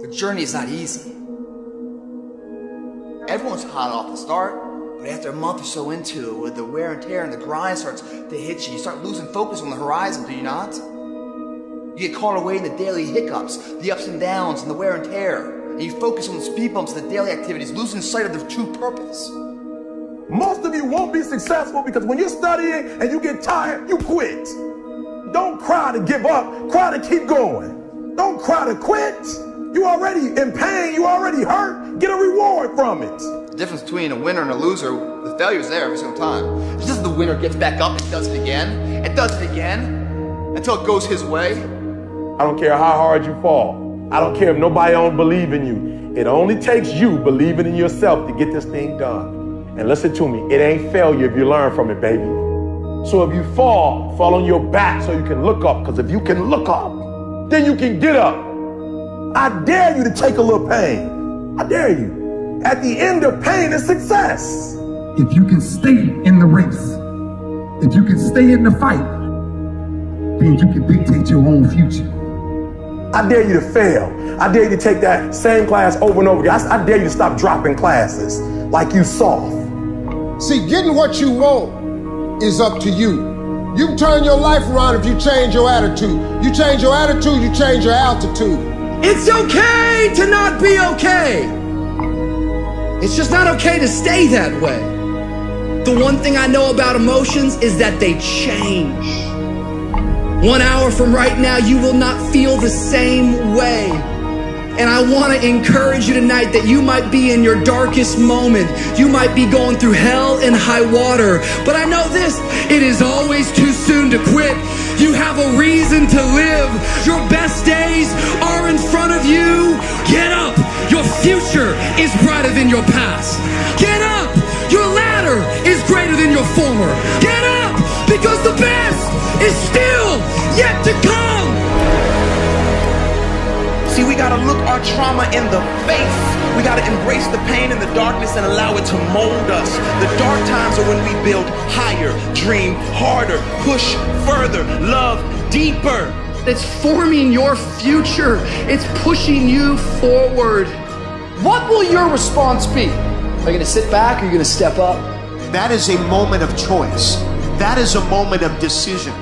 The journey is not easy. Everyone's hot off the start, but after a month or so into it, with the wear and tear and the grind starts to hit you, you start losing focus on the horizon, do you not? You get caught away in the daily hiccups, the ups and downs, and the wear and tear. And you focus on the speed bumps and the daily activities, losing sight of the true purpose. Most of you won't be successful because when you're studying and you get tired, you quit. Don't cry to give up, cry to keep going. Don't cry to quit. You already in pain, you already hurt. Get a reward from it. The difference between a winner and a loser, the failure's there every single time. It's just the winner gets back up and does it again, and does it again, until it goes his way. I don't care how hard you fall. I don't care if nobody don't believe in you. It only takes you believing in yourself to get this thing done. And listen to me, it ain't failure if you learn from it, baby. So if you fall, fall on your back so you can look up. Because if you can look up, then you can get up. I dare you to take a little pain. I dare you. At the end of pain is success. If you can stay in the race, if you can stay in the fight, then you can dictate your own future. I dare you to fail. I dare you to take that same class over and over again. I, I dare you to stop dropping classes like you soft. See, getting what you want is up to you. You can turn your life around if you change your attitude. You change your attitude, you change your altitude. It's okay to not be okay. It's just not okay to stay that way. The one thing I know about emotions is that they change. One hour from right now, you will not feel the same way. And I want to encourage you tonight that you might be in your darkest moment. You might be going through hell and high water. But I know this it is always too soon to quit. You have a reason to live. Your best days are in front of you. Get up. Your future is brighter than your past. Get up. Your latter is greater than your former. Get up because the best is still yet to come. Gotta look our trauma in the face. We gotta embrace the pain and the darkness and allow it to mold us. The dark times are when we build higher, dream harder, push further, love deeper. It's forming your future. It's pushing you forward. What will your response be? Are you gonna sit back or are you gonna step up? That is a moment of choice. That is a moment of decision.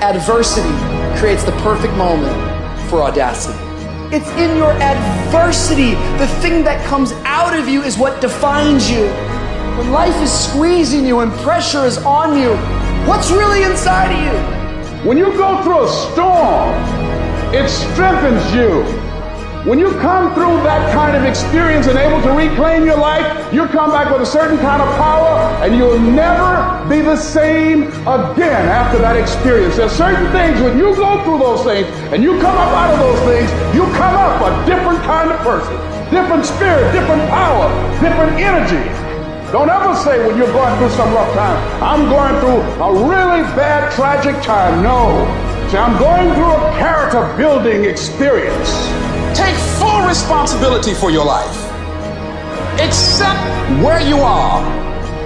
Adversity creates the perfect moment for audacity. It's in your adversity. The thing that comes out of you is what defines you. When life is squeezing you and pressure is on you, what's really inside of you? When you go through a storm, it strengthens you. When you come through that kind of experience and able to reclaim your life, you come back with a certain kind of power and you'll never be the same again after that experience. There's certain things when you go through those things and you come up out of those things, you come up a different kind of person, different spirit, different power, different energy. Don't ever say when you're going through some rough time, I'm going through a really bad, tragic time. No. See, I'm going through a character building experience. Take full responsibility for your life. Accept where you are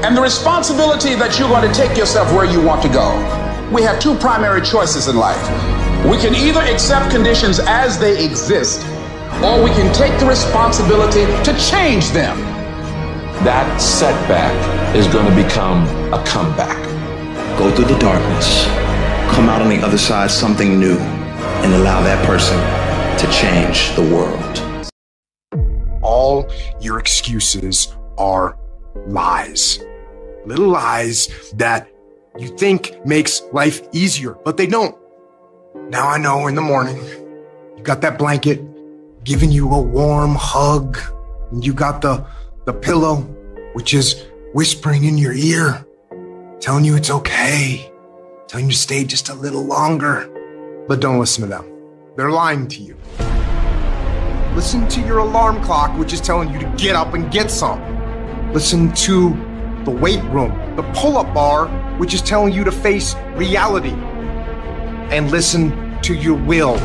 and the responsibility that you're going to take yourself where you want to go. We have two primary choices in life. We can either accept conditions as they exist, or we can take the responsibility to change them. That setback is going to become a comeback. Go through the darkness, come out on the other side something new, and allow that person to change the world. All your excuses are lies. Little lies that you think makes life easier, but they don't. Now I know in the morning, you got that blanket giving you a warm hug, and you got the, the pillow, which is whispering in your ear, telling you it's okay, telling you to stay just a little longer. But don't listen to them. They're lying to you. Listen to your alarm clock, which is telling you to get up and get some. Listen to the weight room, the pull up bar, which is telling you to face reality. And listen to your will,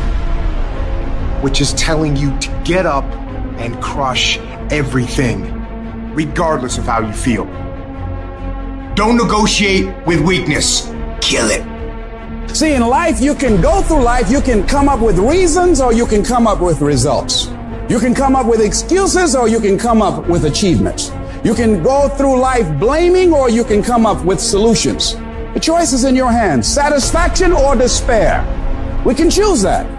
which is telling you to get up and crush everything, regardless of how you feel. Don't negotiate with weakness, kill it. See, in life, you can go through life, you can come up with reasons or you can come up with results. You can come up with excuses or you can come up with achievements. You can go through life blaming or you can come up with solutions. The choice is in your hands, satisfaction or despair. We can choose that.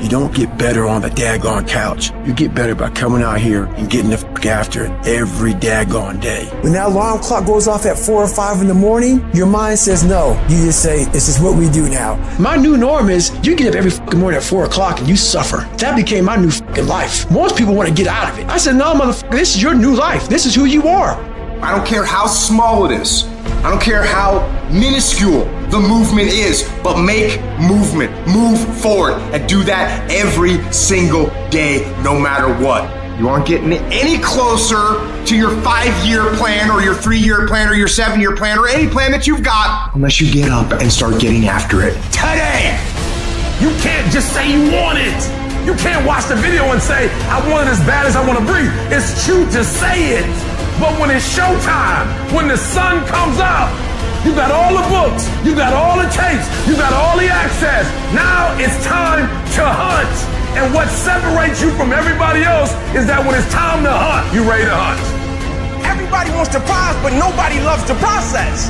You don't get better on the daggone couch. You get better by coming out here and getting the fuck after it every daggone day. When that alarm clock goes off at four or five in the morning, your mind says no. You just say, this is what we do now. My new norm is you get up every fucking morning at four o'clock and you suffer. That became my new fucking life. Most people want to get out of it. I said, no, motherfucker, this is your new life. This is who you are. I don't care how small it is. I don't care how minuscule the movement is, but make movement. Move forward and do that every single day, no matter what. You aren't getting any closer to your five year plan or your three year plan or your seven year plan or any plan that you've got unless you get up and start getting after it today. You can't just say you want it. You can't watch the video and say, I want it as bad as I want to breathe. It's true to say it. But when it's showtime, when the sun comes out, you got all the books, you got all the tapes, you got all the access. Now it's time to hunt. And what separates you from everybody else is that when it's time to hunt, you're ready to hunt. Everybody wants to prize, but nobody loves the process.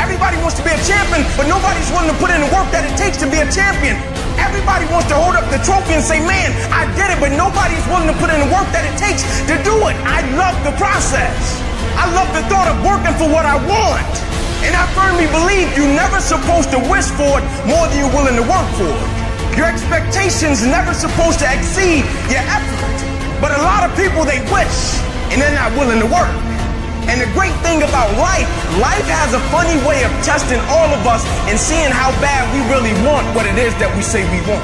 Everybody wants to be a champion, but nobody's willing to put in the work that it takes to be a champion. Everybody wants to hold up the trophy and say, man, I did it, but nobody's willing to put in the work that it takes to do it. I love the process. I love the thought of working for what I want. And I firmly believe you're never supposed to wish for it more than you're willing to work for it. Your expectations never supposed to exceed your effort. But a lot of people, they wish, and they're not willing to work. And the great thing about life, life has a funny way of testing all of us and seeing how bad we really want what it is that we say we want.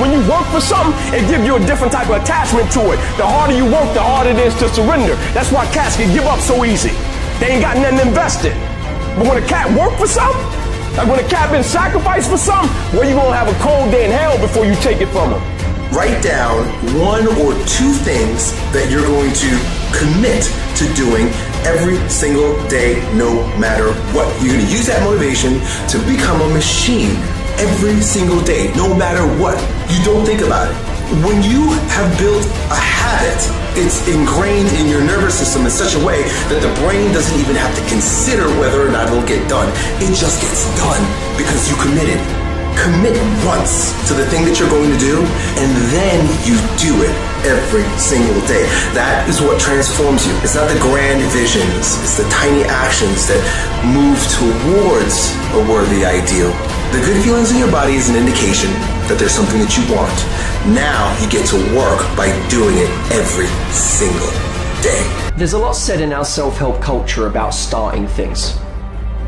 When you work for something, it gives you a different type of attachment to it. The harder you work, the harder it is to surrender. That's why cats can give up so easy. They ain't got nothing invested. But when a cat work for something, like when a cat been sacrificed for something, well, you gonna have a cold day in hell before you take it from him. Write down one or two things that you're going to commit to doing every single day, no matter what. You're to use that motivation to become a machine every single day, no matter what. You don't think about it. When you have built a habit, it's ingrained in your nervous system in such a way that the brain doesn't even have to consider whether or not it'll get done. It just gets done because you committed commit once to the thing that you're going to do, and then you do it every single day. That is what transforms you. It's not the grand visions, it's the tiny actions that move towards a worthy ideal. The good feelings in your body is an indication that there's something that you want. Now you get to work by doing it every single day. There's a lot said in our self help culture about starting things.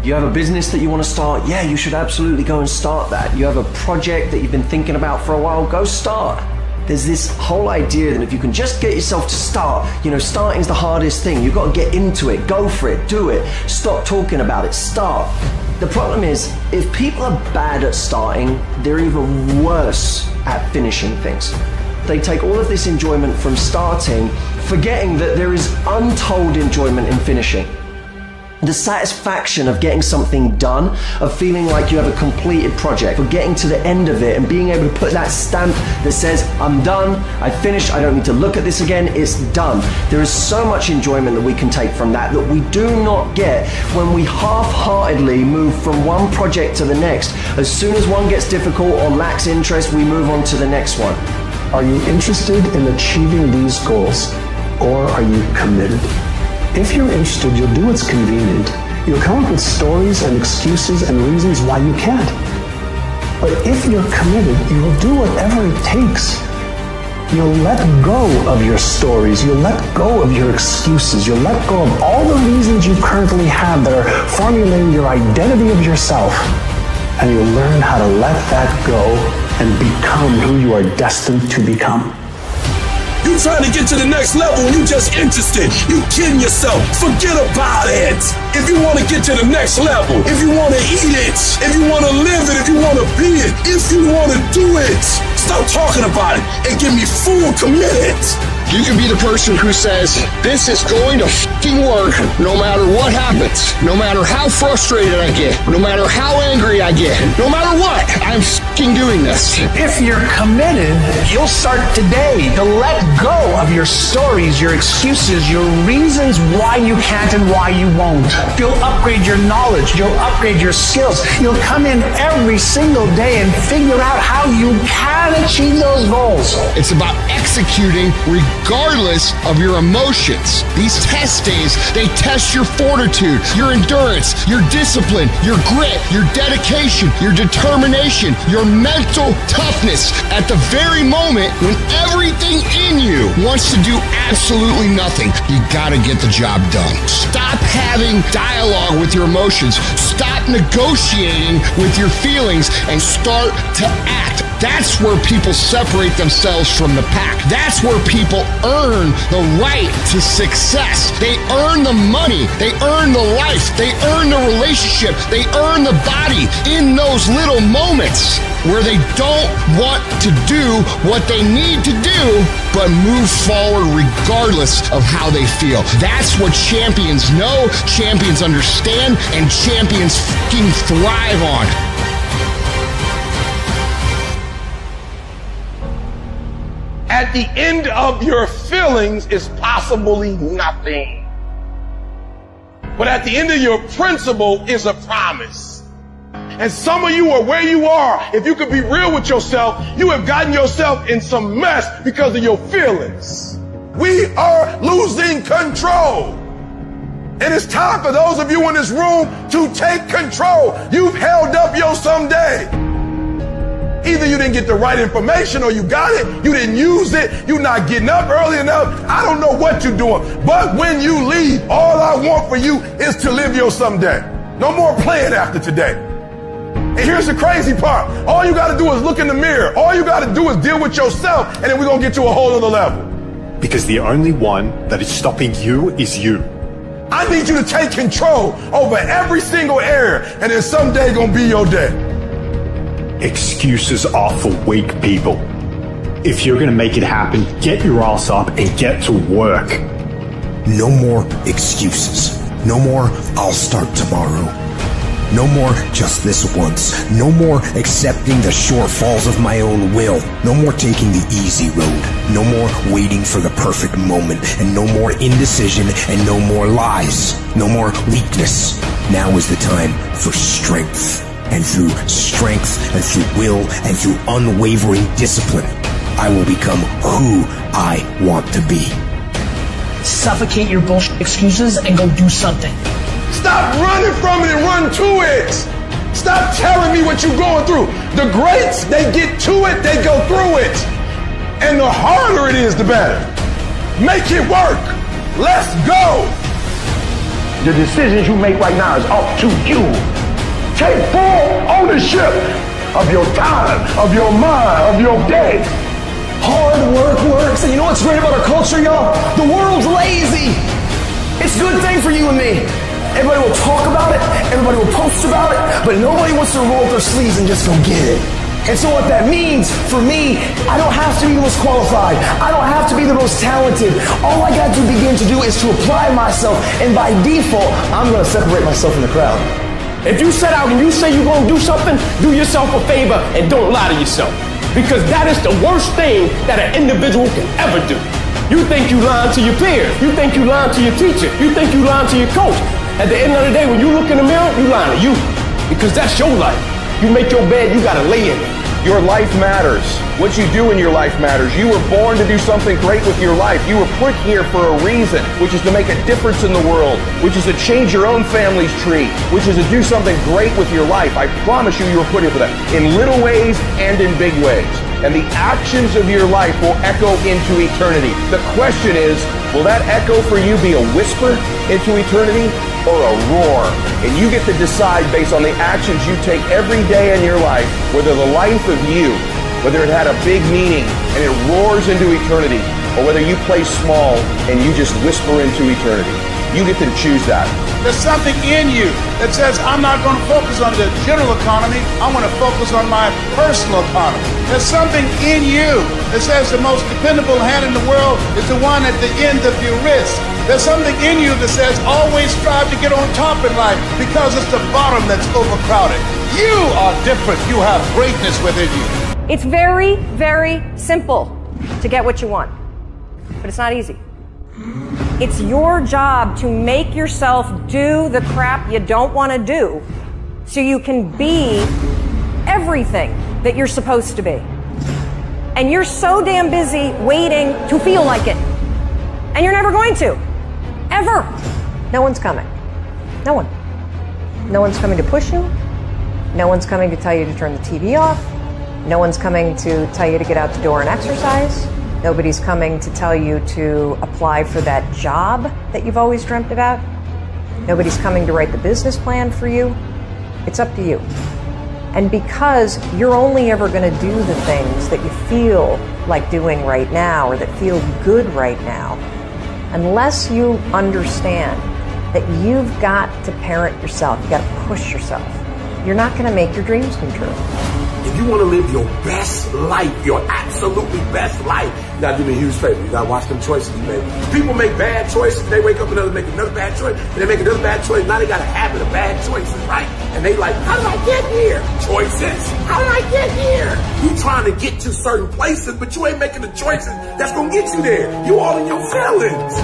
You have a business that you want to start? Yeah, you should absolutely go and start that. You have a project that you've been thinking about for a while? Go start. There's this whole idea that if you can just get yourself to start, you know, starting's the hardest thing. You've got to get into it, go for it, do it, stop talking about it, start. The problem is, if people are bad at starting, they're even worse at finishing things. They take all of this enjoyment from starting, forgetting that there is untold enjoyment in finishing the satisfaction of getting something done, of feeling like you have a completed project, of getting to the end of it and being able to put that stamp that says, I'm done, I finished, I don't need to look at this again, it's done. There is so much enjoyment that we can take from that that we do not get when we half heartedly move from one project to the next. As soon as one gets difficult or lacks interest, we move on to the next one. Are you interested in achieving these goals or are you committed? If you're interested, you'll do what's convenient. You'll come up with stories and excuses and reasons why you can't. But if you're committed, you'll do whatever it takes. You'll let go of your stories. You'll let go of your excuses. You'll let go of all the reasons you currently have that are formulating your identity of yourself. And you'll learn how to let that go and become who you are destined to become. You trying to get to the next level and you just interested. You kidding yourself. Forget about it. If you want to get to the next level, if you want to eat it, if you want to live it, if you want to be it, if you want to do it, stop talking about it and get me full committed. You can be the person who says, This is going to fucking work no matter what happens, no matter how frustrated I get, no matter how angry I get, no matter what, I'm fucking doing this. If you're committed, you'll start today to let go of your stories, your excuses, your reasons why you can't and why you won't. You'll upgrade your knowledge, you'll upgrade your skills. You'll come in every single day and figure out how you can achieve those goals. It's about executing regardless of your emotions. These test days, they test your fortitude, your endurance, your discipline, your grit, your dedication, your determination, your mental toughness at the very moment when everything in you wants to do absolutely nothing. You gotta get the job done. Stop having dialogue with your emotions. Stop negotiating with your feelings and start to act. That's where people separate themselves from the pack. That's where people earn the right to success. They earn the money. They earn the life. They earn the relationship. They earn the body in those little moments where they don't want to do what they need to do, but move forward regardless of how they feel. That's what champions know, champions understand, and champions fucking thrive on. At the end of your feelings is possibly nothing. But at the end of your principle is a promise. And some of you are where you are. If you could be real with yourself, you have gotten yourself in some mess because of your feelings. We are losing control. And it's time for those of you in this room to take control. You've held up your someday. Either you didn't get the right information or you got it, you didn't use it, you're not getting up early enough. I don't know what you're doing. But when you leave, all I want for you is to live your someday. No more playing after today. And here's the crazy part. All you got to do is look in the mirror. All you got to do is deal with yourself, and then we're going to get to a whole other level. Because the only one that is stopping you is you. I need you to take control over every single area, and then someday going to be your day. Excuses are for weak people. If you're going to make it happen, get your ass up and get to work. No more excuses. No more, I'll start tomorrow. No more just this once. No more accepting the shortfalls of my own will. No more taking the easy road. No more waiting for the perfect moment. And no more indecision and no more lies. No more weakness. Now is the time for strength. And through strength and through will and through unwavering discipline, I will become who I want to be. Suffocate your bullshit excuses and go do something. Stop running from it and run to it. Stop telling me what you're going through. The greats, they get to it, they go through it. And the harder it is, the better. Make it work. Let's go. The decisions you make right now is up to you. Take full ownership of your time, of your mind, of your day. Hard work works. And you know what's great about our culture, y'all? The world's lazy. It's a good thing for you and me. Everybody will talk about it, everybody will post about it, but nobody wants to roll up their sleeves and just go get it. And so what that means for me, I don't have to be the most qualified. I don't have to be the most talented. All I got to begin to do is to apply myself. And by default, I'm going to separate myself from the crowd. If you set out and you say you're going to do something, do yourself a favor and don't lie to yourself. Because that is the worst thing that an individual can ever do. You think you lying to your peers. You think you lying to your teacher. You think you lying to your coach. At the end of the day, when you look in the mirror, you lying to you. Because that's your life. You make your bed, you gotta lay in it. Your life matters. What you do in your life matters. You were born to do something great with your life. You were put here for a reason, which is to make a difference in the world, which is to change your own family's tree, which is to do something great with your life. I promise you, you were put here for that. In little ways and in big ways. And the actions of your life will echo into eternity. The question is, will that echo for you be a whisper into eternity or a roar? And you get to decide based on the actions you take every day in your life, whether the life of you, whether it had a big meaning and it roars into eternity, or whether you play small and you just whisper into eternity. You get to choose that. There's something in you that says, I'm not going to focus on the general economy. I'm going to focus on my personal economy. There's something in you that says the most dependable hand in the world is the one at the end of your wrist. There's something in you that says, always strive to get on top in life because it's the bottom that's overcrowded. You are different. You have greatness within you. It's very, very simple to get what you want, but it's not easy. It's your job to make yourself do the crap you don't want to do so you can be everything that you're supposed to be. And you're so damn busy waiting to feel like it. And you're never going to. Ever. No one's coming. No one. No one's coming to push you. No one's coming to tell you to turn the TV off. No one's coming to tell you to get out the door and exercise. Nobody's coming to tell you to apply for that job that you've always dreamt about. Nobody's coming to write the business plan for you. It's up to you. And because you're only ever going to do the things that you feel like doing right now or that feel good right now, unless you understand that you've got to parent yourself, you've got to push yourself, you're not going to make your dreams come true. If you want to live your best life, your absolutely best life, you gotta do me a huge favor. You gotta watch them choices you make. People make bad choices, they wake up and they make another bad choice, and they make another bad choice. Now they got a habit of bad choices, right? And they like, how did I get here? Choices. How did I get here? You trying to get to certain places, but you ain't making the choices that's gonna get you there. You all in your feelings.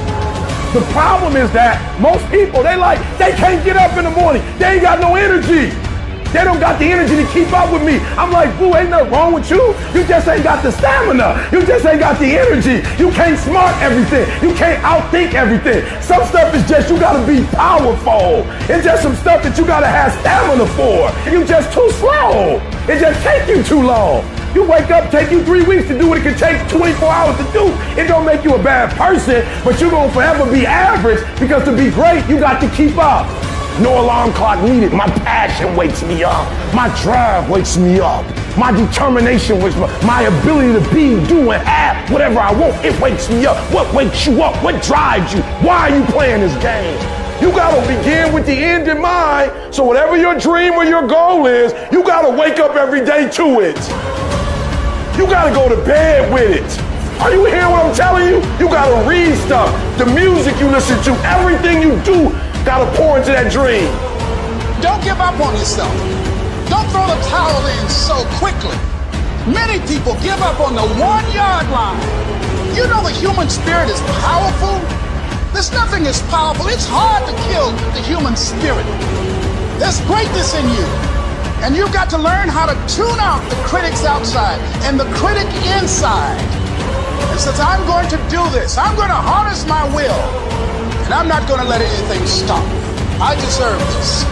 The problem is that most people, they like, they can't get up in the morning. They ain't got no energy. They don't got the energy to keep up with me. I'm like, boo, ain't nothing wrong with you. You just ain't got the stamina. You just ain't got the energy. You can't smart everything. You can't outthink everything. Some stuff is just you gotta be powerful. It's just some stuff that you gotta have stamina for. You just too slow. It just take you too long. You wake up, take you three weeks to do what it can take 24 hours to do. It don't make you a bad person, but you're gonna forever be average because to be great, you got to keep up. No alarm clock needed. My passion wakes me up. My drive wakes me up. My determination wakes me up. My ability to be, do, and have whatever I want, it wakes me up. What wakes you up? What drives you? Why are you playing this game? You gotta begin with the end in mind. So whatever your dream or your goal is, you gotta wake up every day to it. You gotta go to bed with it. Are you hearing what I'm telling you? You gotta read stuff, the music you listen to, everything you do gotta pour into that dream. Don't give up on yourself. Don't throw the towel in so quickly. Many people give up on the one yard line. You know the human spirit is powerful. There's nothing as powerful. It's hard to kill the human spirit. There's greatness in you. And you've got to learn how to tune out the critics outside and the critic inside. And since I'm going to do this, I'm going to harness my will. And I'm not going to let anything stop. me. I deserve this.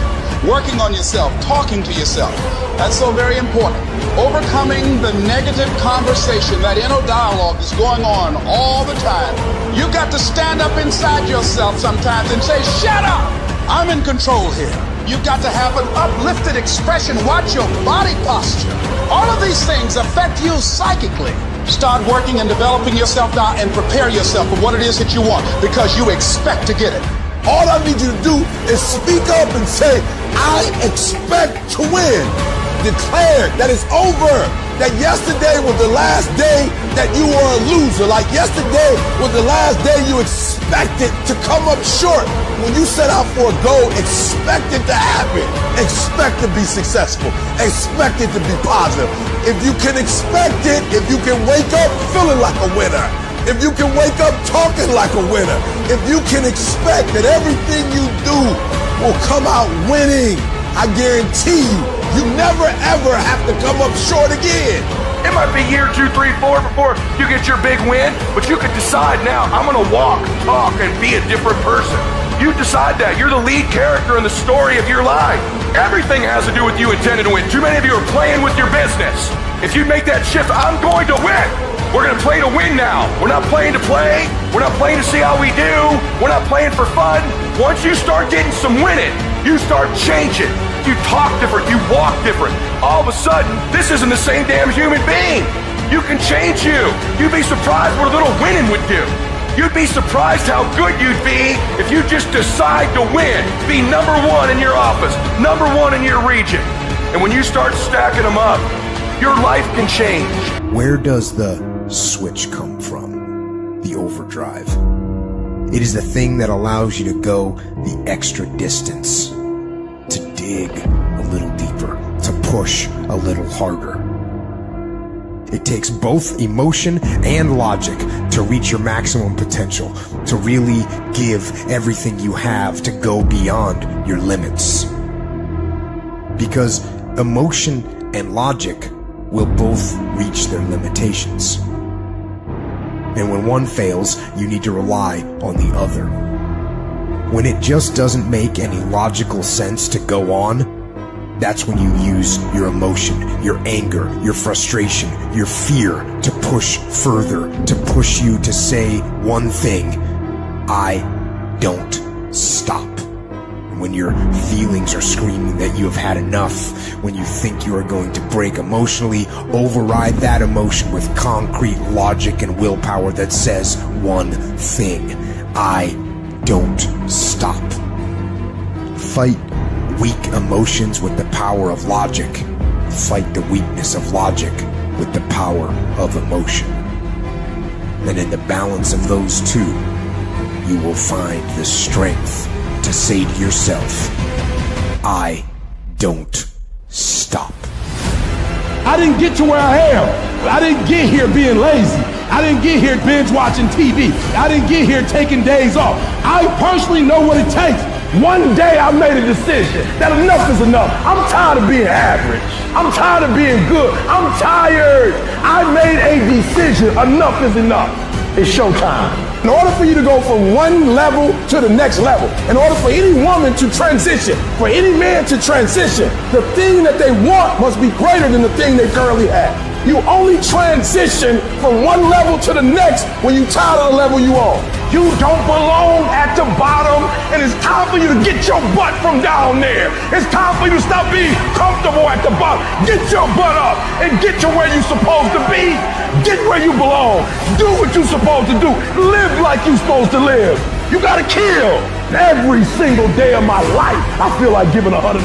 Working on yourself, talking to yourself. That's so very important. Overcoming the negative conversation, that inner dialogue is going on all the time. You've got to stand up inside yourself sometimes and say, shut up! I'm in control here. You've got to have an uplifted expression. Watch your body posture. All of these things affect you psychically. Start working and developing yourself now and prepare yourself for what it is that you want because you expect to get it. All I need you to do is speak up and say, I expect to win. Declare that it's over. That yesterday was the last day that you were a loser. Like yesterday was the last day you expected to come up short. When you set out for a goal, expect it to happen. Expect to be successful. Expect it to be positive. If you can expect it, if you can wake up feeling like a winner, if you can wake up talking like a winner, if you can expect that everything you do will come out winning, I guarantee you, you never ever have to come up short again. It might be year two, three, four before you get your big win, but you can decide now, I'm gonna walk, talk, and be a different person. You decide that. You're the lead character in the story of your life. Everything has to do with you intending to win. Too many of you are playing with your business. If you make that shift, I'm going to win. We're going to play to win now. We're not playing to play. We're not playing to see how we do. We're not playing for fun. Once you start getting some winning, you start changing. You talk different. You walk different. All of a sudden, this isn't the same damn human being. You can change you. You'd be surprised what a little winning would do. You'd be surprised how good you'd be if you just decide to win. Be number one in your office, number one in your region. And when you start stacking them up, your life can change. Where does the switch come from? The overdrive. It is the thing that allows you to go the extra distance, to dig a little deeper, to push a little harder. It takes both emotion and logic to reach your maximum potential, to really give everything you have to go beyond your limits. Because emotion and logic will both reach their limitations. And when one fails, you need to rely on the other. When it just doesn't make any logical sense to go on, that's when you use your emotion, your anger, your frustration, your fear to push further, to push you to say one thing I don't stop. When your feelings are screaming that you have had enough, when you think you are going to break emotionally, override that emotion with concrete logic and willpower that says one thing I don't stop. Fight weak emotions with the power of logic. Fight the weakness of logic with the power of emotion. And in the balance of those two, you will find the strength to say to yourself, I don't stop. I didn't get to where I am. I didn't get here being lazy. I didn't get here binge watching TV. I didn't get here taking days off. I personally know what it takes. One day I made a decision that enough is enough. I'm tired of being average. I'm tired of being good. I'm tired. I made a decision. Enough is enough. It's showtime. In order for you to go from one level to the next level, in order for any woman to transition, for any man to transition, the thing that they want must be greater than the thing they currently have. You only transition from one level to the next when you tired of the level you on. You don't belong at the bottom, and it's time for you to get your butt from down there. It's time for you to stop being comfortable at the bottom. Get your butt up and get to where you're supposed to be. Get where you belong. Do what you're supposed to do. Live like you're supposed to live. You gotta kill. Every single day of my life, I feel like giving a hundred.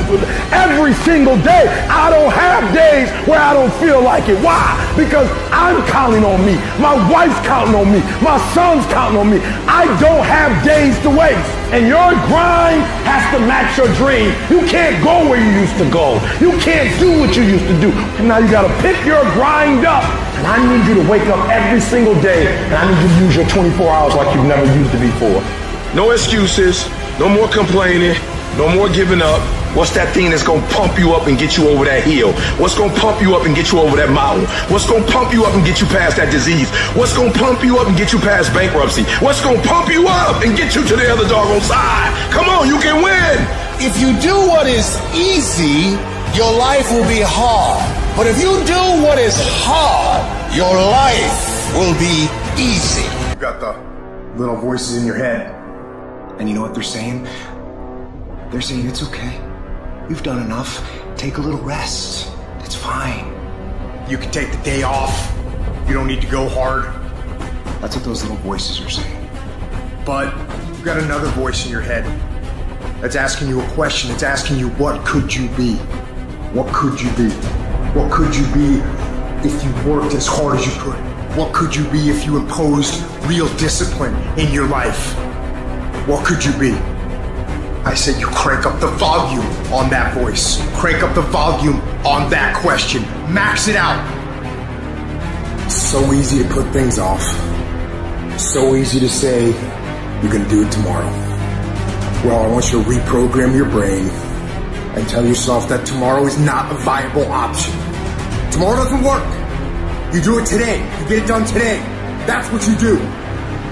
Every single day, I don't have days where I don't feel like it. Why? Because I'm counting on me. My wife's counting on me. My son's counting on me. I don't have days to waste. And your grind has to match your dream. You can't go where you used to go. You can't do what you used to do. And now you gotta pick your grind up. And I need you to wake up every single day. And I need you to use your 24 hours like you've never used it before. No excuses, no more complaining, no more giving up. What's that thing that's gonna pump you up and get you over that hill? What's gonna pump you up and get you over that mountain? What's gonna pump you up and get you past that disease? What's gonna pump you up and get you past bankruptcy? What's gonna pump you up and get you to the other doggone side? Come on, you can win! If you do what is easy, your life will be hard. But if you do what is hard, your life will be easy. You got the little voices in your head. And you know what they're saying? They're saying it's okay. You've done enough. Take a little rest. It's fine. You can take the day off. You don't need to go hard. That's what those little voices are saying. But you've got another voice in your head that's asking you a question. It's asking you, what could you be? What could you be? What could you be if you worked as hard as you could? What could you be if you imposed real discipline in your life? What could you be? I said you crank up the volume on that voice. Crank up the volume on that question. Max it out. So easy to put things off. So easy to say, you're gonna do it tomorrow. Well, I want you to reprogram your brain and tell yourself that tomorrow is not a viable option. Tomorrow doesn't work. You do it today. You get it done today. That's what you do.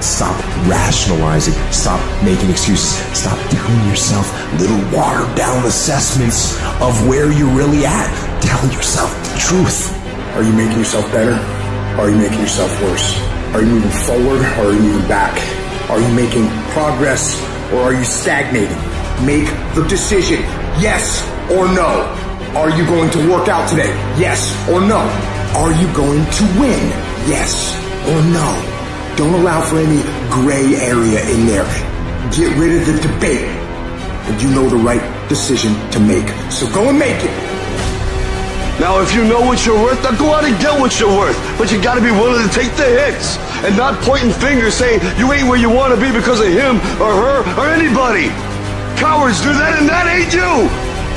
Stop rationalizing. Stop making excuses. Stop telling yourself little watered down assessments of where you're really at. Tell yourself the truth. Are you making yourself better? Are you making yourself worse? Are you moving forward or are you moving back? Are you making progress or are you stagnating? Make the decision. Yes or no. Are you going to work out today? Yes or no. Are you going to win? Yes or no. Don't allow for any gray area in there. Get rid of the debate. And you know the right decision to make. So go and make it. Now, if you know what you're worth, then go out and get what you're worth. But you gotta be willing to take the hits and not pointing fingers saying you ain't where you wanna be because of him or her or anybody. Cowards do that and that ain't you.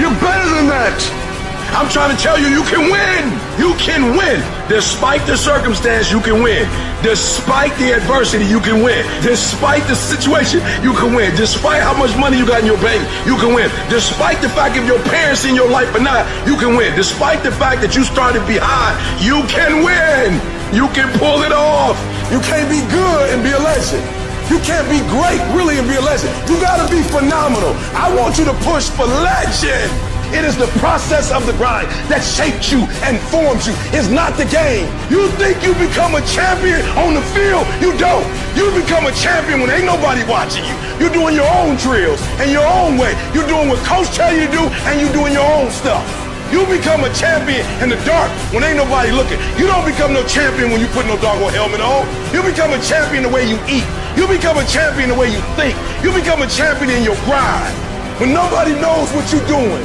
You're better than that. I'm trying to tell you, you can win. You can win. Despite the circumstance, you can win. Despite the adversity, you can win. Despite the situation, you can win. Despite how much money you got in your bank, you can win. Despite the fact if your parents in your life or not, you can win. Despite the fact that you started behind, you can win. You can pull it off. You can't be good and be a legend. You can't be great, really, and be a legend. You gotta be phenomenal. I want you to push for legend. It is the process of the grind that shapes you and forms you. It's not the game. You think you become a champion on the field. You don't. You become a champion when ain't nobody watching you. You're doing your own drills and your own way. You're doing what coach tell you to do and you're doing your own stuff. You become a champion in the dark when ain't nobody looking. You don't become no champion when you put no doggone helmet on. You become a champion the way you eat. You become a champion the way you think. You become a champion in your grind. When nobody knows what you're doing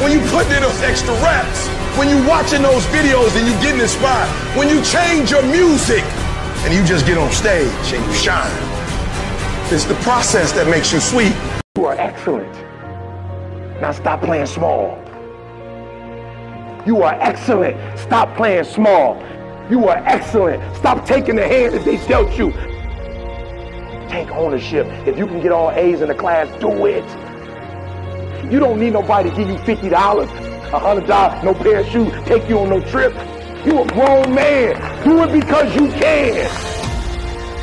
when you put in those extra reps, when you watching those videos and you getting inspired, when you change your music and you just get on stage and you shine. It's the process that makes you sweet. You are excellent. Now stop playing small. You are excellent. Stop playing small. You are excellent. Stop taking the hand that they dealt you. Take ownership. If you can get all A's in the class, do it. You don't need nobody to give you $50, $100, no pair of shoes, take you on no trip. You a grown man. Do it because you can.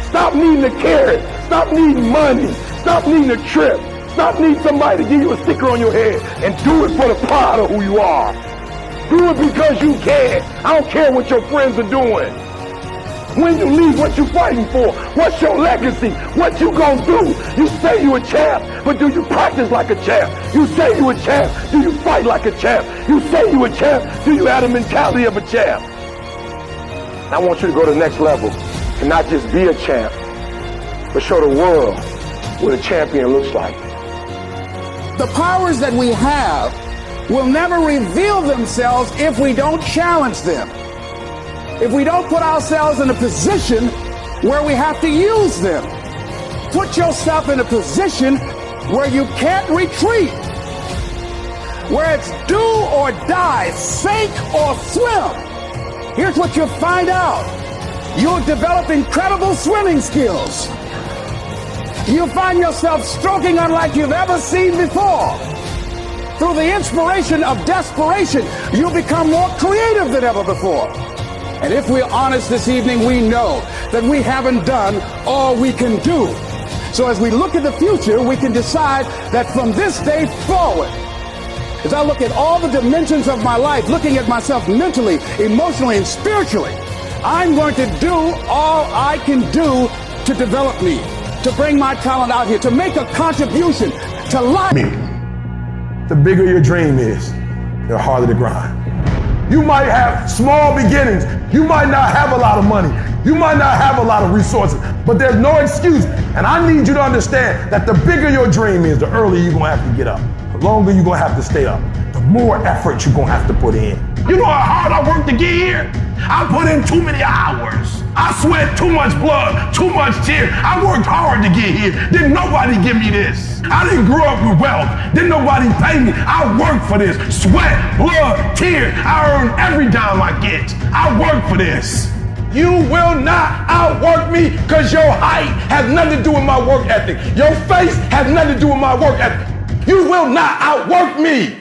Stop needing a carrot. Stop needing money. Stop needing a trip. Stop needing somebody to give you a sticker on your head and do it for the pride of who you are. Do it because you can. I don't care what your friends are doing. When you leave, what you fighting for? What's your legacy? What you gonna do? You say you a champ, but do you practice like a champ? You say you a champ, do you fight like a champ? You say you a champ, do you have the mentality of a champ? I want you to go to the next level and not just be a champ, but show the world what a champion looks like. The powers that we have will never reveal themselves if we don't challenge them if we don't put ourselves in a position where we have to use them. Put yourself in a position where you can't retreat, where it's do or die, sink or swim. Here's what you'll find out. You'll develop incredible swimming skills. You'll find yourself stroking unlike you've ever seen before. Through the inspiration of desperation, you'll become more creative than ever before. And if we're honest this evening, we know that we haven't done all we can do. So as we look at the future, we can decide that from this day forward, as I look at all the dimensions of my life, looking at myself mentally, emotionally, and spiritually, I'm going to do all I can do to develop me, to bring my talent out here, to make a contribution to life. The bigger your dream is, the harder the grind. You might have small beginnings. You might not have a lot of money. You might not have a lot of resources, but there's no excuse. And I need you to understand that the bigger your dream is, the earlier you're going to have to get up. The longer you're going to have to stay up. The more effort you're going to have to put in. You know how hard I worked to get here? I put in too many hours. I sweat too much blood, too much tears. I worked hard to get here. Didn't nobody give me this. I didn't grow up with wealth. Didn't nobody pay me. I worked for this. Sweat, blood, tears. I earn every dime I get. I worked for this. You will not outwork me because your height has nothing to do with my work ethic. Your face has nothing to do with my work ethic. You will not outwork me.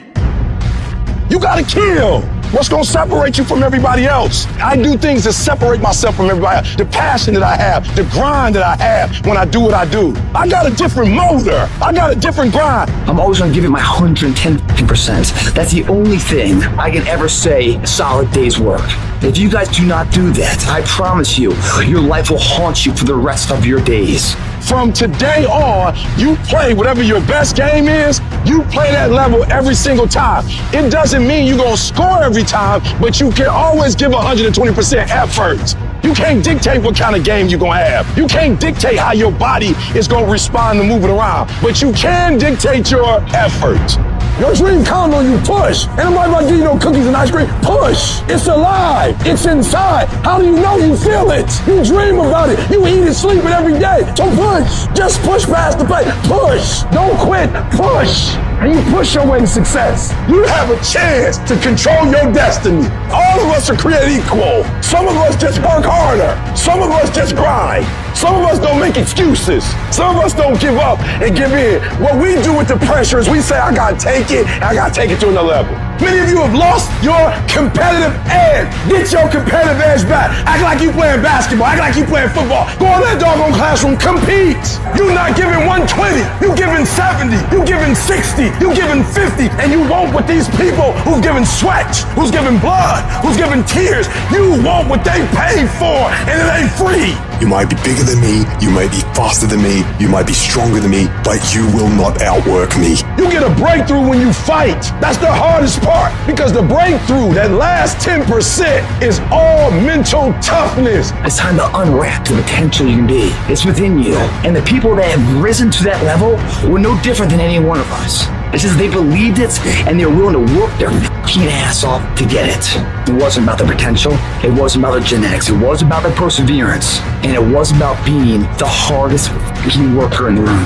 You gotta kill. What's gonna separate you from everybody else? I do things to separate myself from everybody else. The passion that I have, the grind that I have when I do what I do. I got a different motor. I got a different grind. I'm always gonna give it my 110%. That's the only thing I can ever say solid day's work. If you guys do not do that, I promise you, your life will haunt you for the rest of your days. From today on, you play whatever your best game is, you play that level every single time. It doesn't mean you're going to score every time, but you can always give 120% effort. You can't dictate what kind of game you're gonna have. You can't dictate how your body is gonna respond to moving around. But you can dictate your effort. Your dream on you push. And I'm to give you no cookies and ice cream. Push. It's alive. It's inside. How do you know you feel it? You dream about it. You eat it, sleep it every day. So push. Just push past the pain. Push. Don't quit. Push. And you push your way to success. You have a chance to control your destiny. All of us are created equal. Some of us just work harder. Some of us just grind. Some of us don't make excuses. Some of us don't give up and give in. What we do with the pressure is we say, I gotta take it, I gotta take it to another level. Many of you have lost your competitive edge. Get your competitive edge back. Act like you playing basketball. Act like you playing football. Go in that doggone classroom. Compete. You're not giving 120. You giving 70. You giving 60. You giving 50. And you want what these people who've given sweat, who's giving blood, who's giving tears, you want what they paid for, and it ain't free. You might be bigger than me, you might be faster than me, you might be stronger than me, but you will not outwork me. You get a breakthrough when you fight. That's the hardest part because the breakthrough, that last 10%, is all mental toughness. It's time to unwrap the potential you can be. It's within you. And the people that have risen to that level were no different than any one of us. It's just they believed it and they're willing to work their fucking ass off to get it. It wasn't about the potential. It wasn't about the genetics. It was about the perseverance. And it was about being the hardest fucking worker in the room.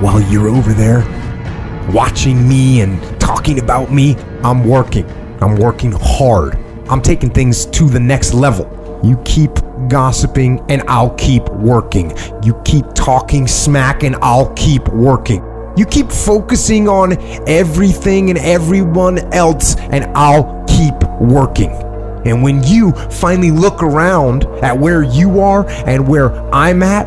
While you're over there watching me and talking about me, I'm working. I'm working hard. I'm taking things to the next level. You keep gossiping and I'll keep working. You keep talking smack and I'll keep working. You keep focusing on everything and everyone else and I'll keep working. And when you finally look around at where you are and where I'm at,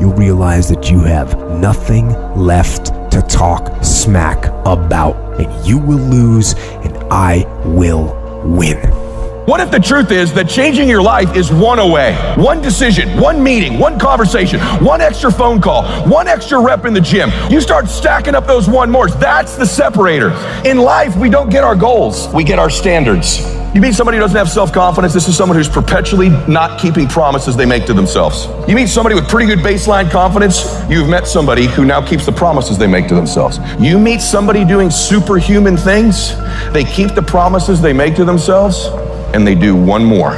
you'll realize that you have nothing left to talk smack about. And you will lose and I will win. What if the truth is that changing your life is one away? One decision, one meeting, one conversation, one extra phone call, one extra rep in the gym. You start stacking up those one mores. That's the separator. In life, we don't get our goals, we get our standards. You meet somebody who doesn't have self confidence, this is someone who's perpetually not keeping promises they make to themselves. You meet somebody with pretty good baseline confidence, you've met somebody who now keeps the promises they make to themselves. You meet somebody doing superhuman things, they keep the promises they make to themselves and they do one more.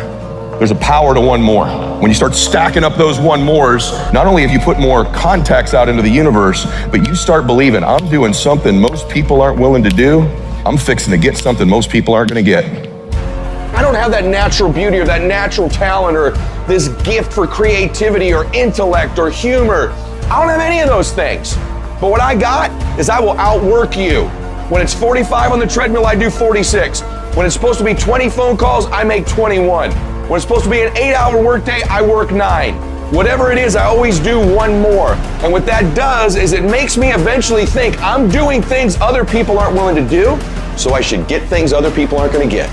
There's a power to one more. When you start stacking up those one mores, not only have you put more contacts out into the universe, but you start believing I'm doing something most people aren't willing to do. I'm fixing to get something most people aren't going to get. I don't have that natural beauty or that natural talent or this gift for creativity or intellect or humor. I don't have any of those things. But what I got is I will outwork you. When it's 45 on the treadmill, I do 46. When it's supposed to be 20 phone calls, I make 21. When it's supposed to be an eight hour workday, I work nine. Whatever it is, I always do one more. And what that does is it makes me eventually think I'm doing things other people aren't willing to do, so I should get things other people aren't going to get.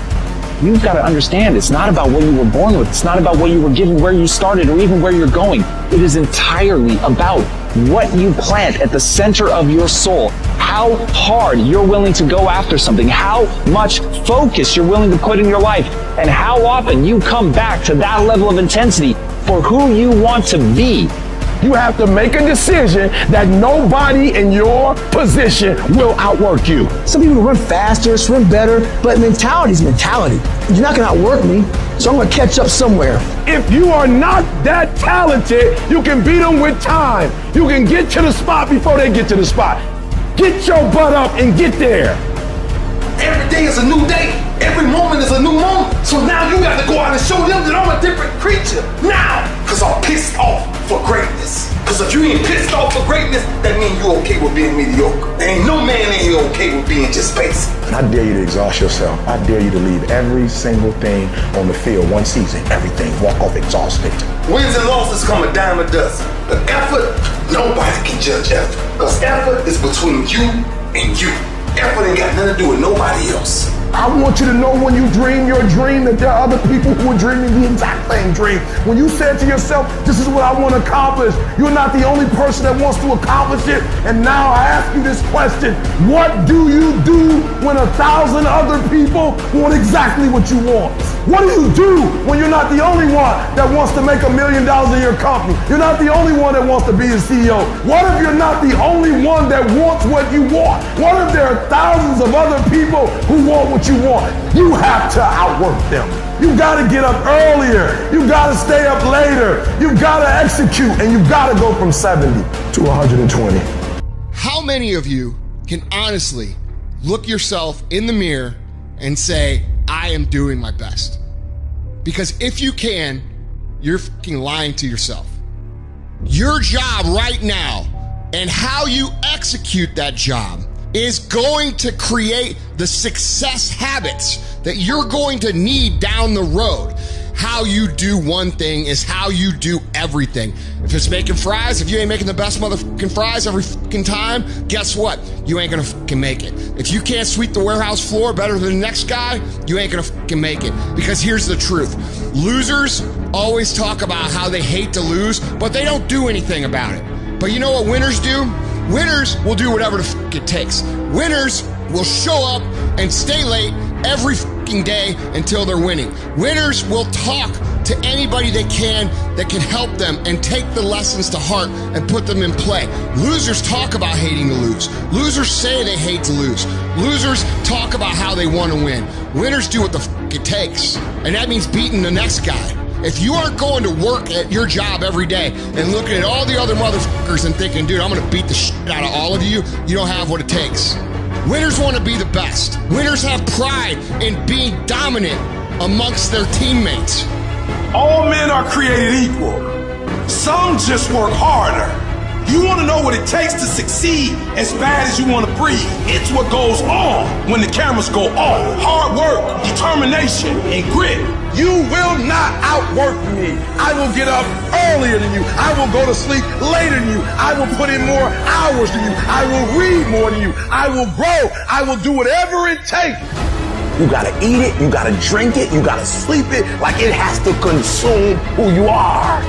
You've got to understand it's not about what you were born with. It's not about what you were given, where you started, or even where you're going. It is entirely about what you plant at the center of your soul. How hard you're willing to go after something. How much focus you're willing to put in your life. And how often you come back to that level of intensity for who you want to be. You have to make a decision that nobody in your position will outwork you. Some people run faster, swim better, but mentality is mentality. You're not going to outwork me, so I'm going to catch up somewhere. If you are not that talented, you can beat them with time. You can get to the spot before they get to the spot. Get your butt up and get there. Every day is a new day. Every moment is a new moment. So now you got to go out and show them that I'm a different creature. Now, because I'm pissed off for greatness. Because if you ain't pissed off for greatness, that means you're okay with being mediocre. There ain't no man in here okay with being just basic. And I dare you to exhaust yourself. I dare you to leave every single thing on the field one season. Everything. Walk off exhausted. Wins and losses come a dime a dozen. But effort, nobody can judge effort. Because effort is between you and you. Effort ain't got nothing to do with nobody else. I want you to know when you dream your dream that there are other people who are dreaming the exact same dream. When you said to yourself, this is what I want to accomplish, you're not the only person that wants to accomplish it. And now I ask you this question. What do you do when a thousand other people want exactly what you want? What do you do when you're not the only one that wants to make a million dollars in your company? You're not the only one that wants to be a CEO. What if you're not the only one that wants what you want? What if there are thousands of other people who want what you want? You have to outwork them. You gotta get up earlier. You gotta stay up later. You gotta execute and you gotta go from 70 to 120. How many of you can honestly look yourself in the mirror and say, I am doing my best? Because if you can, you're fucking lying to yourself. Your job right now and how you execute that job is going to create the success habits that you're going to need down the road. How you do one thing is how you do everything. If it's making fries, if you ain't making the best motherfucking fries every fucking time, guess what? You ain't gonna fucking make it. If you can't sweep the warehouse floor better than the next guy, you ain't gonna fucking make it. Because here's the truth losers always talk about how they hate to lose, but they don't do anything about it. But you know what winners do? Winners will do whatever the fuck it takes. Winners will show up and stay late every fucking day until they're winning. Winners will talk to anybody they can that can help them and take the lessons to heart and put them in play. Losers talk about hating to lose. Losers say they hate to lose. Losers talk about how they want to win. Winners do what the fuck it takes. And that means beating the next guy. If you aren't going to work at your job every day and looking at all the other motherfuckers and thinking, dude, I'm going to beat the shit out of all of you, you don't have what it takes. Winners want to be the best. Winners have pride in being dominant amongst their teammates. All men are created equal. Some just work harder. You want to know what it takes to succeed as bad as you want to breathe. It's what goes on when the cameras go off. Hard work, determination, and grit. You will not outwork me. I will get up earlier than you. I will go to sleep later than you. I will put in more hours than you. I will read more than you. I will grow. I will do whatever it takes. You gotta eat it, you gotta drink it, you gotta sleep it, like it has to consume who you are.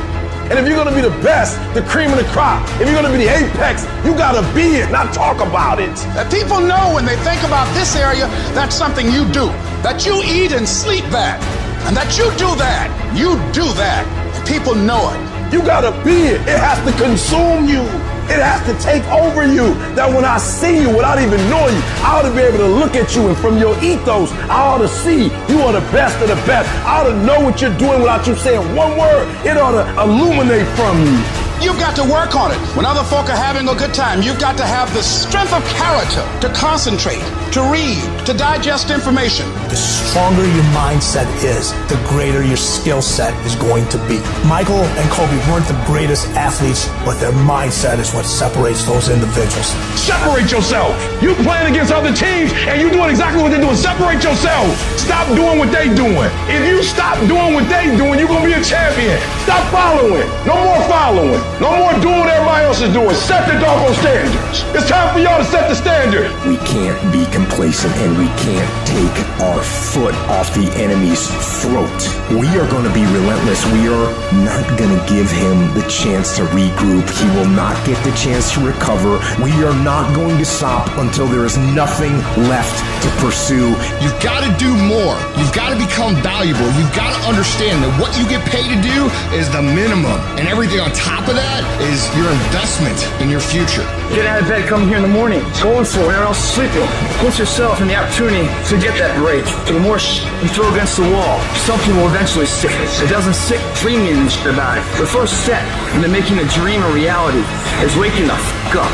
And if you're gonna be the best, the cream of the crop, if you're gonna be the apex, you gotta be it, not talk about it. That people know when they think about this area, that's something you do. That you eat and sleep that. And that you do that. You do that. And people know it. You gotta be it. It has to consume you. It has to take over you. That when I see you without even knowing you, I ought to be able to look at you and from your ethos, I ought to see you are the best of the best. I ought to know what you're doing without you saying one word. It ought to illuminate from you. You've got to work on it. When other folk are having a good time, you've got to have the strength of character to concentrate, to read, to digest information. The stronger your mindset is, the greater your skill set is going to be. Michael and Kobe weren't the greatest athletes, but their mindset is what separates those individuals. Separate yourself. You playing against other teams and you doing exactly what they're doing. Separate yourself. Stop doing what they doing. If you stop doing what they doing, you're gonna be a champion. Stop following. No more following. No more doing what everybody else is doing. Set the doggone standards. It's time for y'all to set the standard. We can't be complacent and we can't take our foot off the enemy's throat. We are going to be relentless. We are not going to give him the chance to regroup. He will not get the chance to recover. We are not going to stop until there is nothing left to pursue. You've got to do more. You've got to become valuable. You've got to understand that what you get paid to do is the minimum. And everything on top of that is your investment in your future. Get out of bed, come here in the morning, going for it, everyone else is sleeping. Put yourself in the opportunity to get that break. The more you throw against the wall, something will eventually stick. It doesn't stick dreaming and shit about it. The first step into making a dream a reality is waking the up.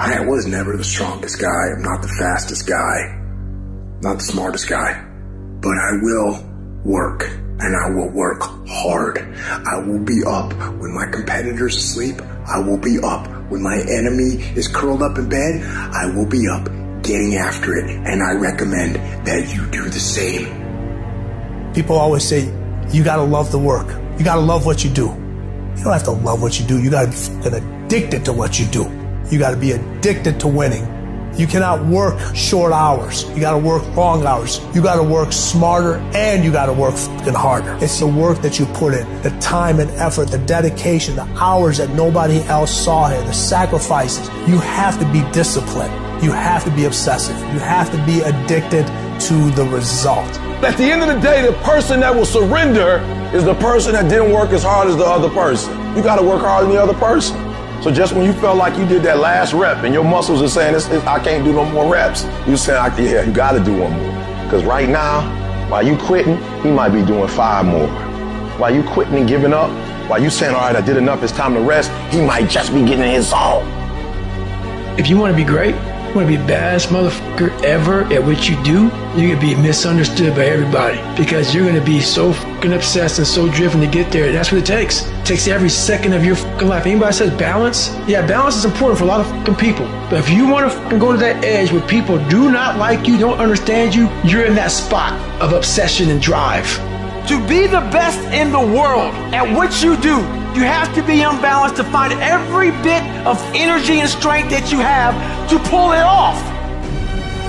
I was never the strongest guy. I'm not the fastest guy. Not the smartest guy. But I will work and I will work hard. I will be up when my competitor's asleep. I will be up when my enemy is curled up in bed. I will be up getting after it. And I recommend that you do the same. People always say, you gotta love the work. You gotta love what you do. You don't have to love what you do. You gotta be addicted to what you do. You gotta be addicted to winning. You cannot work short hours. You got to work long hours. You got to work smarter and you got to work fucking harder. It's the work that you put in, the time and effort, the dedication, the hours that nobody else saw here, the sacrifices. You have to be disciplined. You have to be obsessive. You have to be addicted to the result. At the end of the day, the person that will surrender is the person that didn't work as hard as the other person. You got to work harder than the other person. So just when you felt like you did that last rep and your muscles are saying, it's, it's, I can't do no more reps, you saying, yeah, you got to do one more. Because right now, while you quitting, he might be doing five more. While you quitting and giving up, while you saying, all right, I did enough, it's time to rest, he might just be getting his zone. If you want to be great, you want to be baddest motherfucker ever at what you do, you're to be misunderstood by everybody because you're to be so fucking obsessed and so driven to get there. That's what it takes. It takes every second of your fucking life. Anybody says balance? Yeah, balance is important for a lot of fucking people. But if you want to go to that edge where people do not like you, don't understand you, you're in that spot of obsession and drive. To be the best in the world at what you do, you have to be unbalanced to find every bit of energy and strength that you have to pull it off.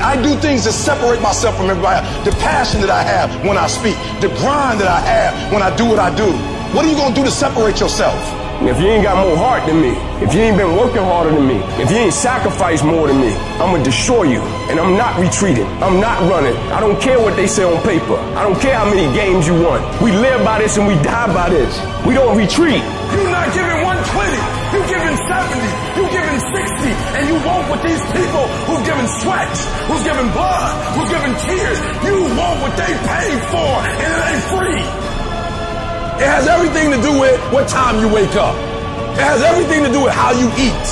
I do things to separate myself from everybody. The passion that I have when I speak, the grind that I have when I do what I do. What are you going to do to separate yourself? If you ain't got more heart than me, if you ain't been working harder than me, if you ain't sacrificed more than me, I'm gonna destroy you. And I'm not retreating. I'm not running. I don't care what they say on paper. I don't care how many games you won. We live by this and we die by this. We don't retreat. You're not giving 120. You're giving 70. You're giving 60. And you want what these people who've given sweat, who's given blood, who's given tears, you want what they paid for and it ain't free. It has everything to do with what time you wake up. It has everything to do with how you eat.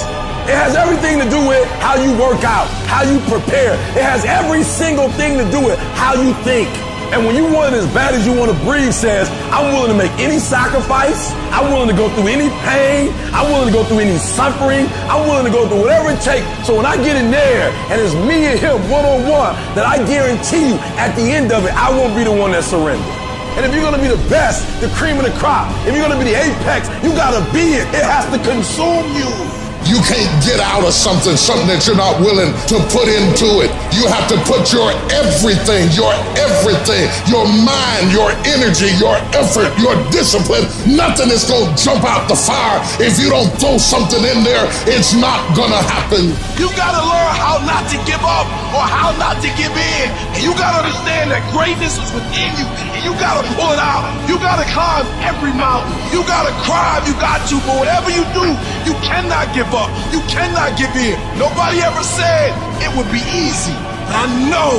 It has everything to do with how you work out, how you prepare. It has every single thing to do with how you think. And when you want it as bad as you want to breathe says, I'm willing to make any sacrifice. I'm willing to go through any pain. I'm willing to go through any suffering. I'm willing to go through whatever it takes. So when I get in there and it's me and him one on one, that I guarantee you at the end of it, I won't be the one that surrenders. And if you're gonna be the best, the cream of the crop, if you're gonna be the apex, you gotta be it. It has to consume you. You can't get out of something, something that you're not willing to put into it. You have to put your everything, your everything, your mind, your energy, your effort, your discipline. Nothing is going to jump out the fire. If you don't throw something in there, it's not going to happen. You gotta learn how not to give up or how not to give in. And you gotta understand that greatness is within you. And you gotta pull it out. You gotta climb every mountain. You gotta cry if you got to, but whatever you do, you cannot give up. You cannot give in. Nobody ever said it would be easy. But I know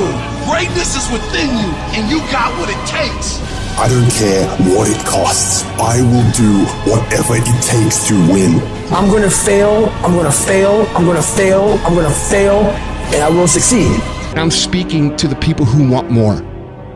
greatness is within you and you got what it takes. I don't care what it costs. I will do whatever it takes to win. I'm gonna fail, I'm gonna fail, I'm gonna fail, I'm gonna fail, and I will succeed. I'm speaking to the people who want more,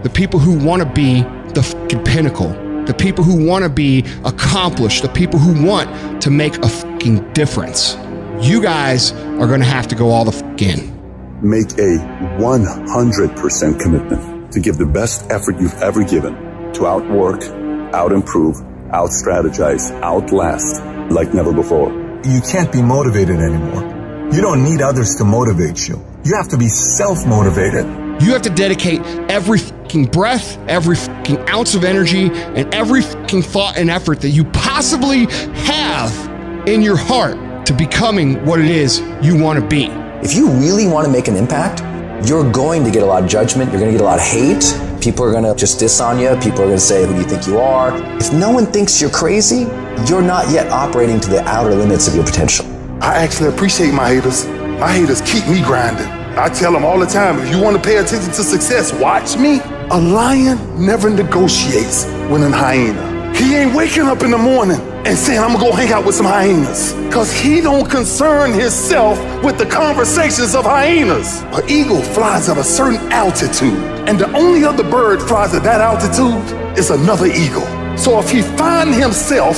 the people who want to be the fucking pinnacle, the people who want to be accomplished, the people who want to make a fucking difference. You guys are going to have to go all the fuck in. Make a 100% commitment to give the best effort you've ever given to outwork, outimprove, outstrategize, outlast like never before. You can't be motivated anymore. You don't need others to motivate you. You have to be self-motivated. You have to dedicate every fucking breath, every fucking ounce of energy, and every fucking thought and effort that you possibly have in your heart to becoming what it is you want to be. If you really want to make an impact, you're going to get a lot of judgment. You're going to get a lot of hate. People are going to just diss on you. People are going to say, who do you think you are? If no one thinks you're crazy, you're not yet operating to the outer limits of your potential. I actually appreciate my haters. My haters keep me grinding. I tell them all the time, if you want to pay attention to success, watch me. A lion never negotiates with a hyena. He ain't waking up in the morning and saying, I'm gonna go hang out with some hyenas. Cause he don't concern himself with the conversations of hyenas. An eagle flies at a certain altitude, and the only other bird flies at that altitude is another eagle. So if he find himself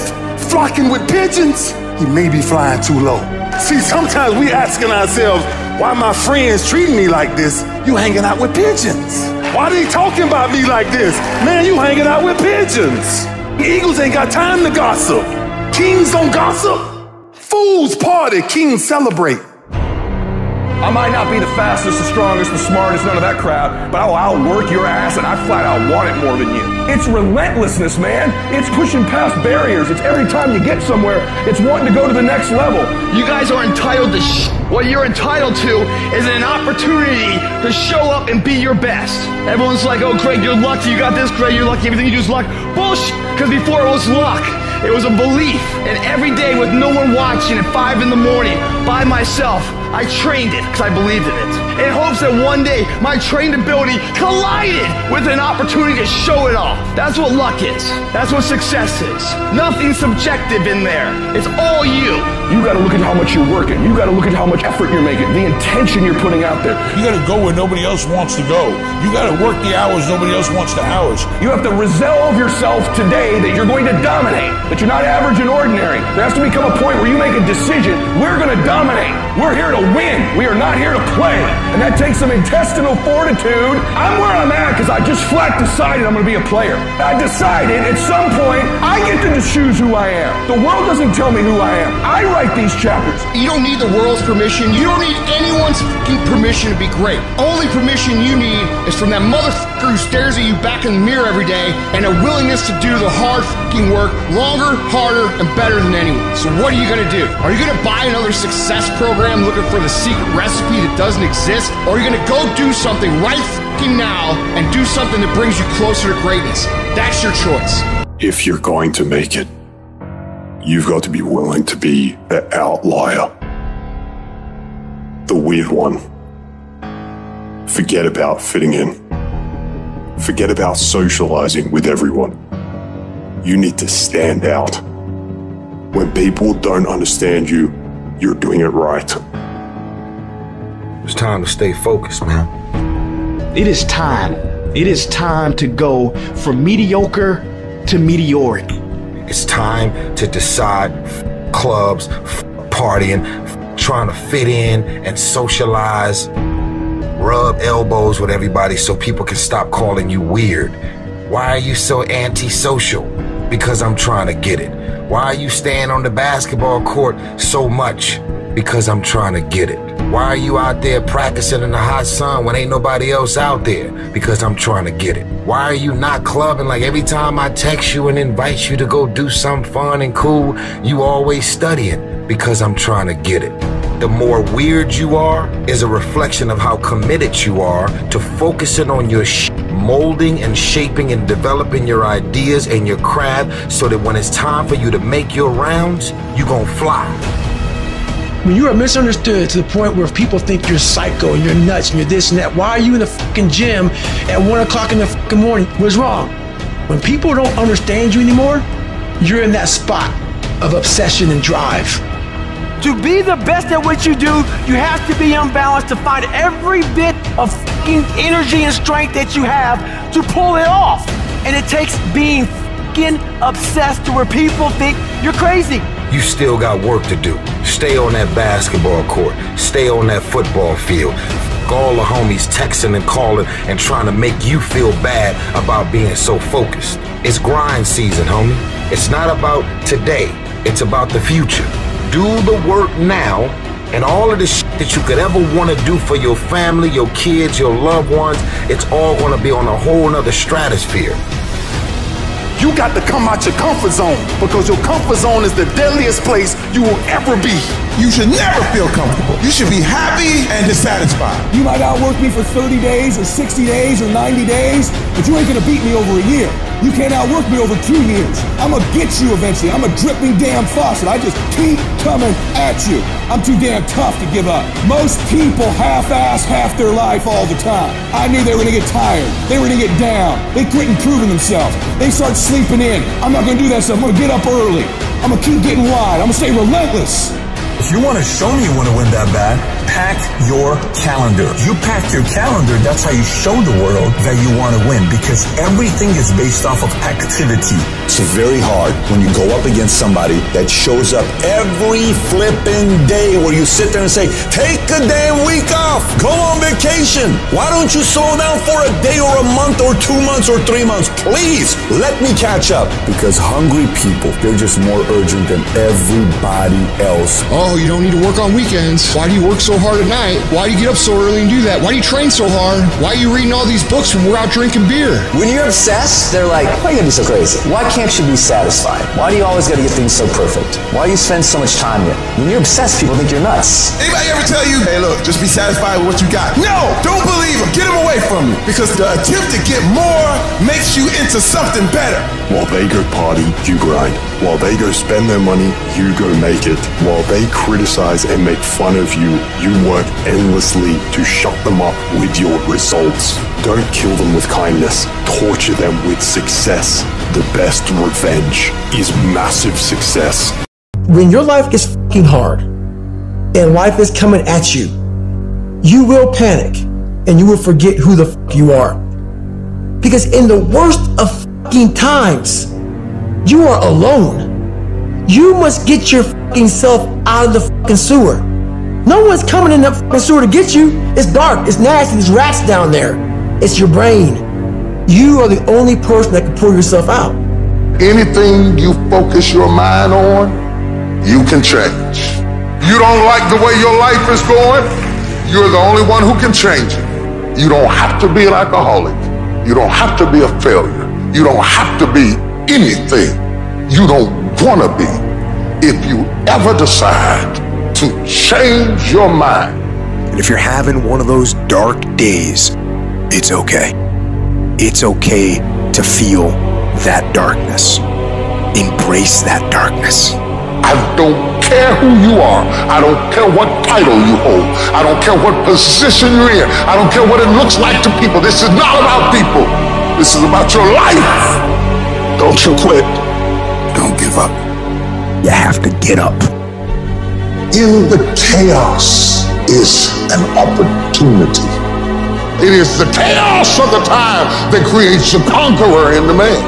flocking with pigeons, he may be flying too low. See, sometimes we asking ourselves, why my friends treating me like this? You hanging out with pigeons. Why are they talking about me like this? Man, you hanging out with pigeons. Eagles ain't got time to gossip. Kings don't gossip. Fools party, kings celebrate. I might not be the fastest, the strongest, the smartest, none of that crap, but I'll outwork your ass and I flat out want it more than you. It's relentlessness, man. It's pushing past barriers. It's every time you get somewhere, it's wanting to go to the next level. You guys are entitled to sh- what you're entitled to is an opportunity to show up and be your best. Everyone's like, oh, Craig, you're lucky. You got this, Craig. You're lucky. Everything you do is luck. Bullshit. Because before it was luck. It was a belief. And every day with no one watching at 5 in the morning by myself, I trained it because I believed in it. In hopes that one day my trained ability collided with an opportunity to show it off. That's what luck is. That's what success is. Nothing subjective in there. It's all you. You got to look at how much you're working. You got to look at how much effort you're making, the intention you're putting out there. You got to go where nobody else wants to go. You got to work the hours nobody else wants to hours. You have to resolve yourself today that you're going to dominate, that you're not average and ordinary. There has to become a point where you make a decision. We're going to dominate. We're here to win. We are not here to play. And that takes some intestinal fortitude. I'm where I'm at because I just flat decided I'm going to be a player. I decided at some point I get to choose who I am. The world doesn't tell me who I am. I write these chapters. You don't need the world's permission. You don't need anyone's permission to be great. Only permission you need is from that motherfucker who stares at you back in the mirror every day and a willingness to do the hard fucking work longer, harder, and better than anyone. So what are you gonna do? Are you gonna buy another success program looking for the secret recipe that doesn't exist? Or are you gonna go do something right fucking now and do something that brings you closer to greatness? That's your choice. If you're going to make it, you've got to be willing to be the outlier, the weird one. Forget about fitting in. Forget about socializing with everyone. You need to stand out. When people don't understand you, you're doing it right. It's time to stay focused, man. It is time. It is time to go from mediocre to meteoric. It's time to decide f- clubs, f- partying, f- trying to fit in and socialize, rub elbows with everybody so people can stop calling you weird. Why are you so antisocial? Because I'm trying to get it. Why are you staying on the basketball court so much? Because I'm trying to get it. Why are you out there practicing in the hot sun when ain't nobody else out there? Because I'm trying to get it. Why are you not clubbing like every time I text you and invite you to go do something fun and cool, you always studying? Because I'm trying to get it. The more weird you are is a reflection of how committed you are to focusing on your sh- molding and shaping and developing your ideas and your craft so that when it's time for you to make your rounds, you gon' fly. When you are misunderstood to the point where people think you're psycho and you're nuts and you're this and that, why are you in the fucking gym at one o'clock in the fucking morning? What's wrong? When people don't understand you anymore, you're in that spot of obsession and drive. To be the best at what you do, you have to be unbalanced to find every bit of energy and strength that you have to pull it off. And it takes being obsessed to where people think you're crazy. You still got work to do. Stay on that basketball court. Stay on that football field. All the homies texting and calling and trying to make you feel bad about being so focused. It's grind season, homie. It's not about today. It's about the future. Do the work now and all of the shit that you could ever want to do for your family, your kids, your loved ones, it's all going to be on a whole nother stratosphere. You got to come out your comfort zone because your comfort zone is the deadliest place you will ever be. You should never feel comfortable. You should be happy and dissatisfied. You might outwork me for 30 days or 60 days or 90 days, but you ain't gonna beat me over a year. You can't outwork me over two years. I'm gonna get you eventually. I'm a dripping damn faucet. I just keep coming at you. I'm too damn tough to give up. Most people half-ass half their life all the time. I knew they were gonna get tired. They were gonna get down. They quit improving themselves. They start sleeping in. I'm not gonna do that stuff. I'm gonna get up early. I'm gonna keep getting wide. I'm gonna stay relentless. If you want to show me you want to win that bad, pack your calendar. You pack your calendar, that's how you show the world that you want to win because everything is based off of activity. It's very hard when you go up against somebody that shows up every flipping day where you sit there and say, take a damn week off, go on vacation. Why don't you slow down for a day or a month or two months or three months? Please let me catch up. Because hungry people, they're just more urgent than everybody else. Oh, Oh, you don't need to work on weekends. Why do you work so hard at night? Why do you get up so early and do that? Why do you train so hard? Why are you reading all these books when we're out drinking beer? When you're obsessed, they're like, why are you gonna be so crazy? Why can't you be satisfied? Why do you always gotta get things so perfect? Why do you spend so much time here? When you're obsessed, people think you're nuts. Anybody ever tell you, hey, look, just be satisfied with what you got? No, don't believe them. Get them away from you. Because the attempt to get more makes you into something better. While they go party, you grind. While they go spend their money, you go make it. While they criticize and make fun of you, you work endlessly to shut them up with your results. Don't kill them with kindness, torture them with success. The best revenge is massive success. When your life gets fucking hard and life is coming at you, you will panic and you will forget who the fuck you are. Because in the worst of fucking times, you are alone. You must get your fucking self out of the fucking sewer. No one's coming in that fucking sewer to get you. It's dark, it's nasty, there's rats down there. It's your brain. You are the only person that can pull yourself out. Anything you focus your mind on, you can change. You don't like the way your life is going, you're the only one who can change it. You don't have to be an alcoholic. You don't have to be a failure. You don't have to be anything you don't want to be. If you ever decide to change your mind, And if you're having one of those dark days, it's okay. It's okay to feel that darkness. Embrace that darkness. I don't care who you are. I don't care what title you hold. I don't care what position you're in. I don't care what it looks like to people. This is not about people. This is about your life. Don't you quit. Don't give up. You have to get up. In the chaos is an opportunity. It is the chaos of the time that creates the conqueror in the man.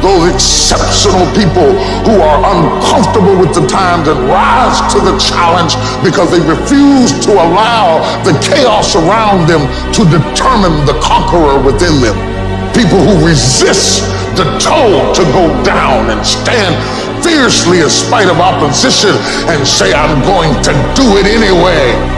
Those exceptional people who are uncomfortable with the times and rise to the challenge because they refuse to allow the chaos around them to determine the conqueror within them. People who resist the toll to go down and stand fiercely in spite of opposition and say, I'm going to do it anyway.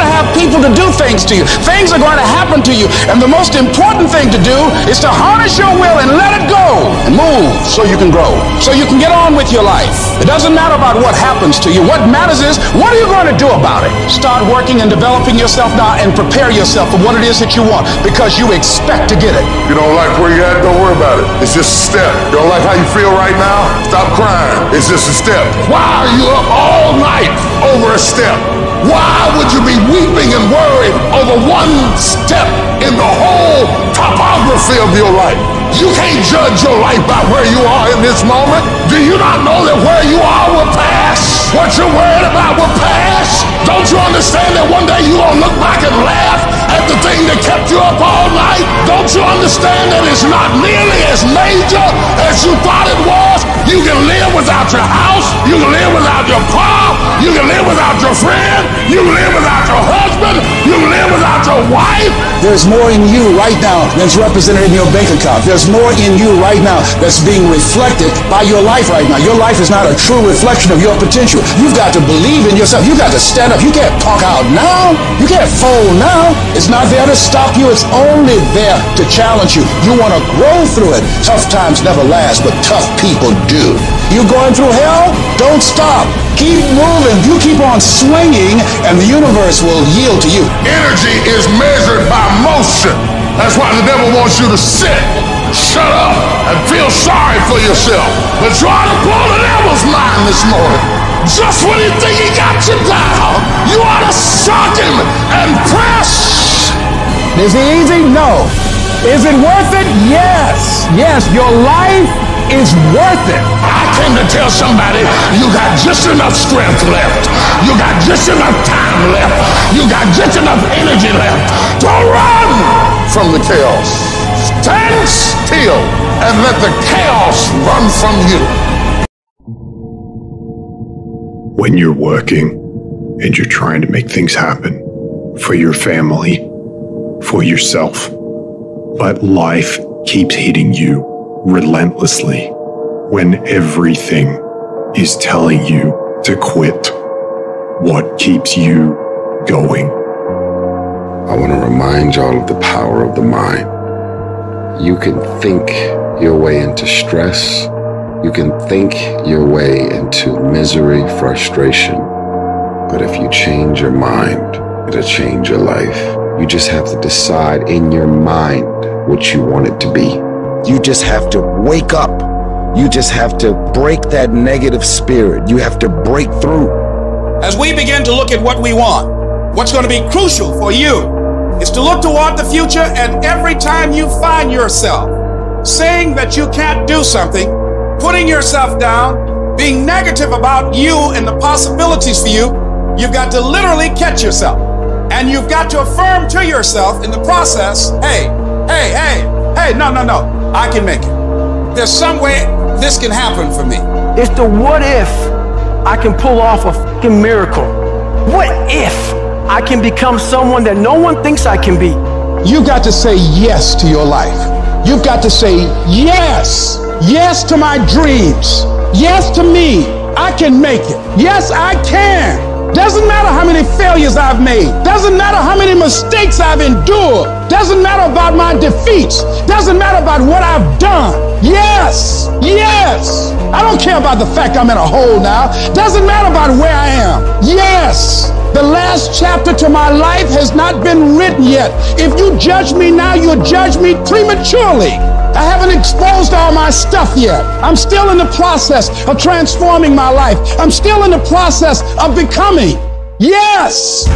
Going to have people to do things to you. Things are going to happen to you. And the most important thing to do is to harness your will and let it go and move so you can grow, so you can get on with your life. It doesn't matter about what happens to you. What matters is what are you going to do about it? Start working and developing yourself now and prepare yourself for what it is that you want because you expect to get it. If you don't like where you're at, don't worry about it. It's just a step. You don't like how you feel right now? Stop crying. It's just a step. Why are you up all night over a step? Why would you be weeping and worried over one step in the whole topography of your life? You can't judge your life by where you are in this moment. Do you not know that where you are will pass? What you're worried about will pass? Don't you understand that one day you're gonna look back and laugh at the thing that kept you up all night? Don't you understand that it's not nearly as major as you thought it was? You can live without your house, you can live without your car, you can live without your friend, you can live without your husband, you can live without your wife. There's more in you right now than's represented in your bank account. There's more in you right now that's being reflected by your life right now. Your life is not a true reflection of your potential. You've got to believe in yourself. You've got to stand up. You can't punk out now. You can't fold now. It's not there to stop you. It's only there to challenge you. You want to grow through it. Tough times never last, but tough people do. You going through hell? Don't stop. Keep moving. You keep on swinging, and the universe will yield to you. Energy is measured by motion. That's why the devil wants you to sit, shut up, and feel sorry for yourself. But try to blow the devil's mind this morning. Just when you think he got you down, you ought to shock him and press. Is it easy? No. Is it worth it? Yes. Yes, your life is worth it. I came to tell somebody you got just enough strength left. You got just enough time left. You got just enough energy left to run from the chaos. Stand still and let the chaos run from you. When you're working and you're trying to make things happen for your family, for yourself, but life keeps hitting you relentlessly when everything is telling you to quit? What keeps you going? I want to remind y'all of the power of the mind. You can think your way into stress. You can think your way into misery, frustration. But if you change your mind, it'll change your life. You just have to decide in your mind what you want it to be. You just have to wake up. You just have to break that negative spirit. You have to break through. As we begin to look at what we want, what's going to be crucial for you is to look toward the future and every time you find yourself saying that you can't do something, putting yourself down, being negative about you and the possibilities for you, you've got to literally catch yourself. And you've got to affirm to yourself in the process, hey, hey, hey, hey, no, no, no, I can make it. There's some way this can happen for me. It's the what if I can pull off a fucking miracle. What if I can become someone that no one thinks I can be? You've got to say yes to your life. You've got to say yes. Yes to my dreams. Yes to me. I can make it. Yes, I can. Doesn't matter how many failures I've made. Doesn't matter how many mistakes I've endured. Doesn't matter about my defeats. Doesn't matter about what I've done. Yes, yes. I don't care about the fact I'm in a hole now. Doesn't matter about where I am. Yes. The last chapter to my life has not been written yet. If you judge me now, you'll judge me prematurely. I haven't exposed all my stuff yet. I'm still in the process of transforming my life. I'm still in the process of becoming. Yes!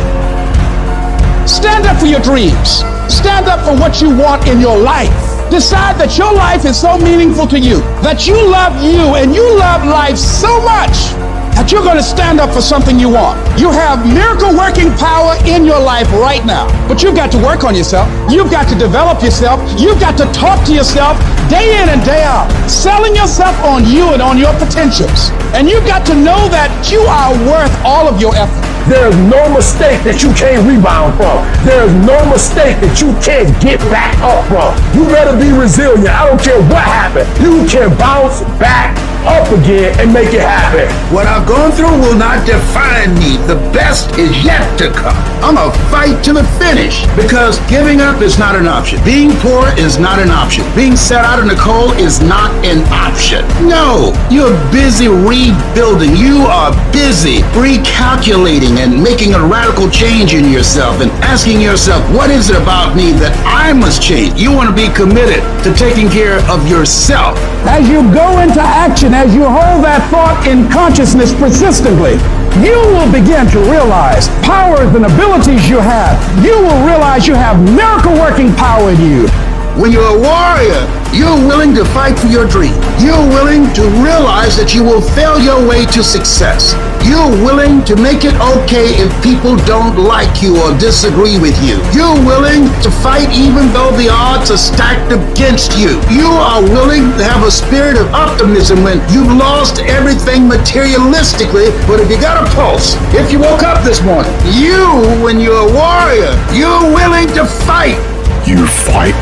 Stand up for your dreams. Stand up for what you want in your life. Decide that your life is so meaningful to you, that you love you and you love life so much that you're going to stand up for something you want. You have miracle working power in your life right now, but you've got to work on yourself. You've got to develop yourself. You've got to talk to yourself day in and day out, selling yourself on you and on your potentials. And you've got to know that you are worth all of your effort. There is no mistake that you can't rebound from. There is no mistake that you can't get back up from. You better be resilient. I don't care what happened. You can bounce back up again and make it happen. What I've gone through will not define me. The best is yet to come. I'm a fight to the finish because giving up is not an option. Being poor is not an option. Being set out in the cold is not an option. No, you're busy rebuilding. You are busy recalculating and making a radical change in yourself and asking yourself, what is it about me that I must change? You want to be committed to taking care of yourself. As you go into action, as you hold that thought in consciousness persistently, you will begin to realize powers and abilities you have. You will realize you have miracle working power in you. When you're a warrior, you're willing to fight for your dream. You're willing to realize that you will fail your way to success. You're willing to make it okay if people don't like you or disagree with you. You're willing to fight even though the odds are stacked against you. You are willing to have a spirit of optimism when you've lost everything materialistically, but if you got a pulse, if you woke up this morning, you, when you're a warrior, you're willing to fight. You fight,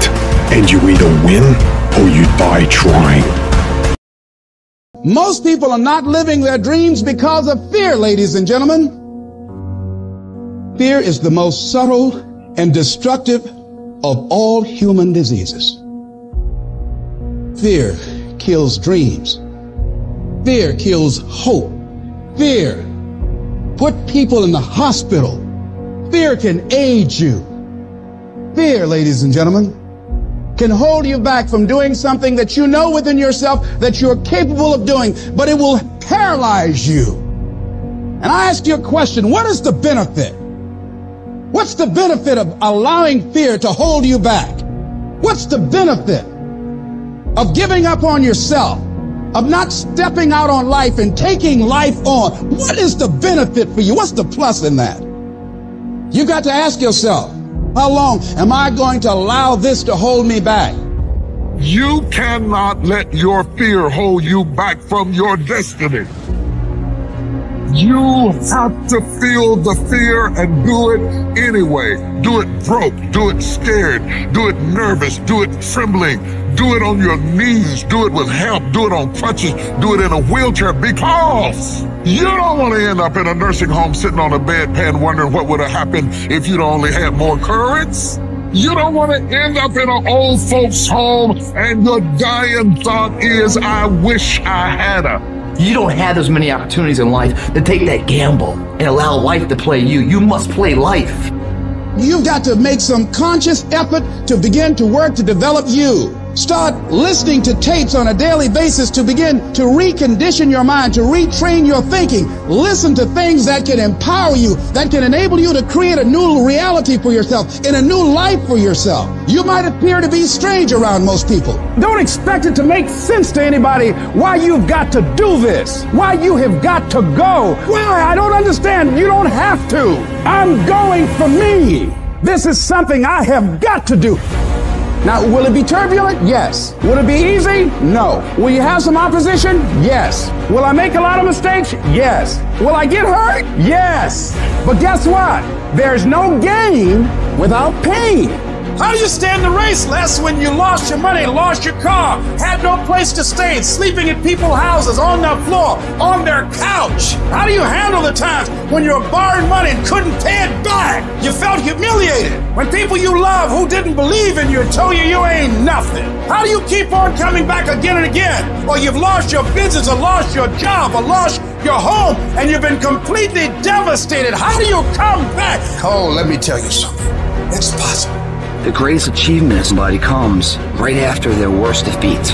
and you either win or you die trying. Most people are not living their dreams because of fear, ladies and gentlemen. Fear is the most subtle and destructive of all human diseases. Fear kills dreams. Fear kills hope. Fear put people in the hospital. Fear can age you. Fear, ladies and gentlemen, can hold you back from doing something that you know within yourself that you're capable of doing, but it will paralyze you. And I ask you a question, what is the benefit? What's the benefit of allowing fear to hold you back? What's the benefit of giving up on yourself? Of not stepping out on life and taking life on? What is the benefit for you? What's the plus in that? You got to ask yourself, how long am I going to allow this to hold me back? You cannot let your fear hold you back from your destiny. You have to feel the fear and do it anyway. Do it broke, do it scared, do it nervous, do it trembling, do it on your knees, do it with help, do it on crutches, do it in a wheelchair because you don't want to end up in a nursing home sitting on a bedpan wondering what would have happened if you'd only had more courage. You don't want to end up in an old folks home and your dying thought is, I wish I had a. You don't have as many opportunities in life to take that gamble and allow life to play you. You must play life. You've got to make some conscious effort to begin to work to develop you. Start listening to tapes on a daily basis to begin to recondition your mind, to retrain your thinking. Listen to things that can empower you, that can enable you to create a new reality for yourself and a new life for yourself. You might appear to be strange around most people. Don't expect it to make sense to anybody why you've got to do this, why you have got to go. Why? I don't understand. You don't have to. I'm going for me. This is something I have got to do. Now, will it be turbulent? Yes. Will it be easy? No. Will you have some opposition? Yes. Will I make a lot of mistakes? Yes. Will I get hurt? Yes. But guess what? There's no gain without pain. How do you stand the race, Les, when you lost your money, lost your car, had no place to stay, sleeping in people's houses, on their floor, on their couch? How do you handle the times when you were borrowing money and couldn't pay it back? You felt humiliated. When people you love who didn't believe in you told you you ain't nothing. How do you keep on coming back again and again? Or you've lost your business, or lost your job, or lost your home, and you've been completely devastated. How do you come back? Oh, let me tell you something. It's possible. The greatest achievement of somebody comes right after their worst defeat.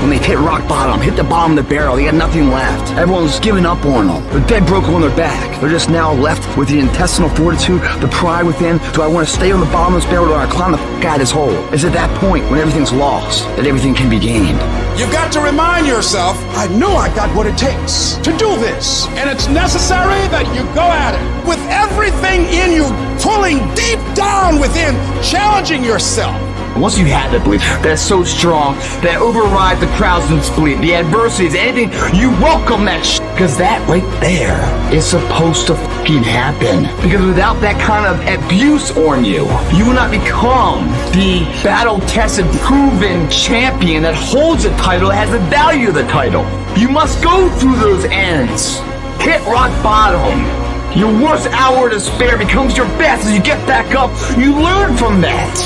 When they've hit rock bottom, hit the bottom of the barrel, they got nothing left. Everyone's giving up on them. They're dead broke on their back. They're just now left with the intestinal fortitude, the pride within. Do I want to stay on the bottom of this barrel or do I climb the f out of this hole? It's at that point when everything's lost that everything can be gained. You've got to remind yourself, I know I got what it takes to do this. And it's necessary that you go at it with everything in you pulling deep down within, challenging yourself. Once you have that belief that's so strong that overrides the crowd's disbelief, the adversities, anything, you welcome that sh- Cause that right there is supposed to fucking happen. Because without that kind of abuse on you, you will not become the battle-tested, proven champion that holds the title, has the value of the title. You must go through those ends. Hit rock bottom. Your worst hour to spare becomes your best as you get back up. You learn from that.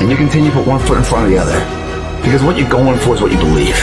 And you continue to put one foot in front of the other. Because what you're going for is what you believe.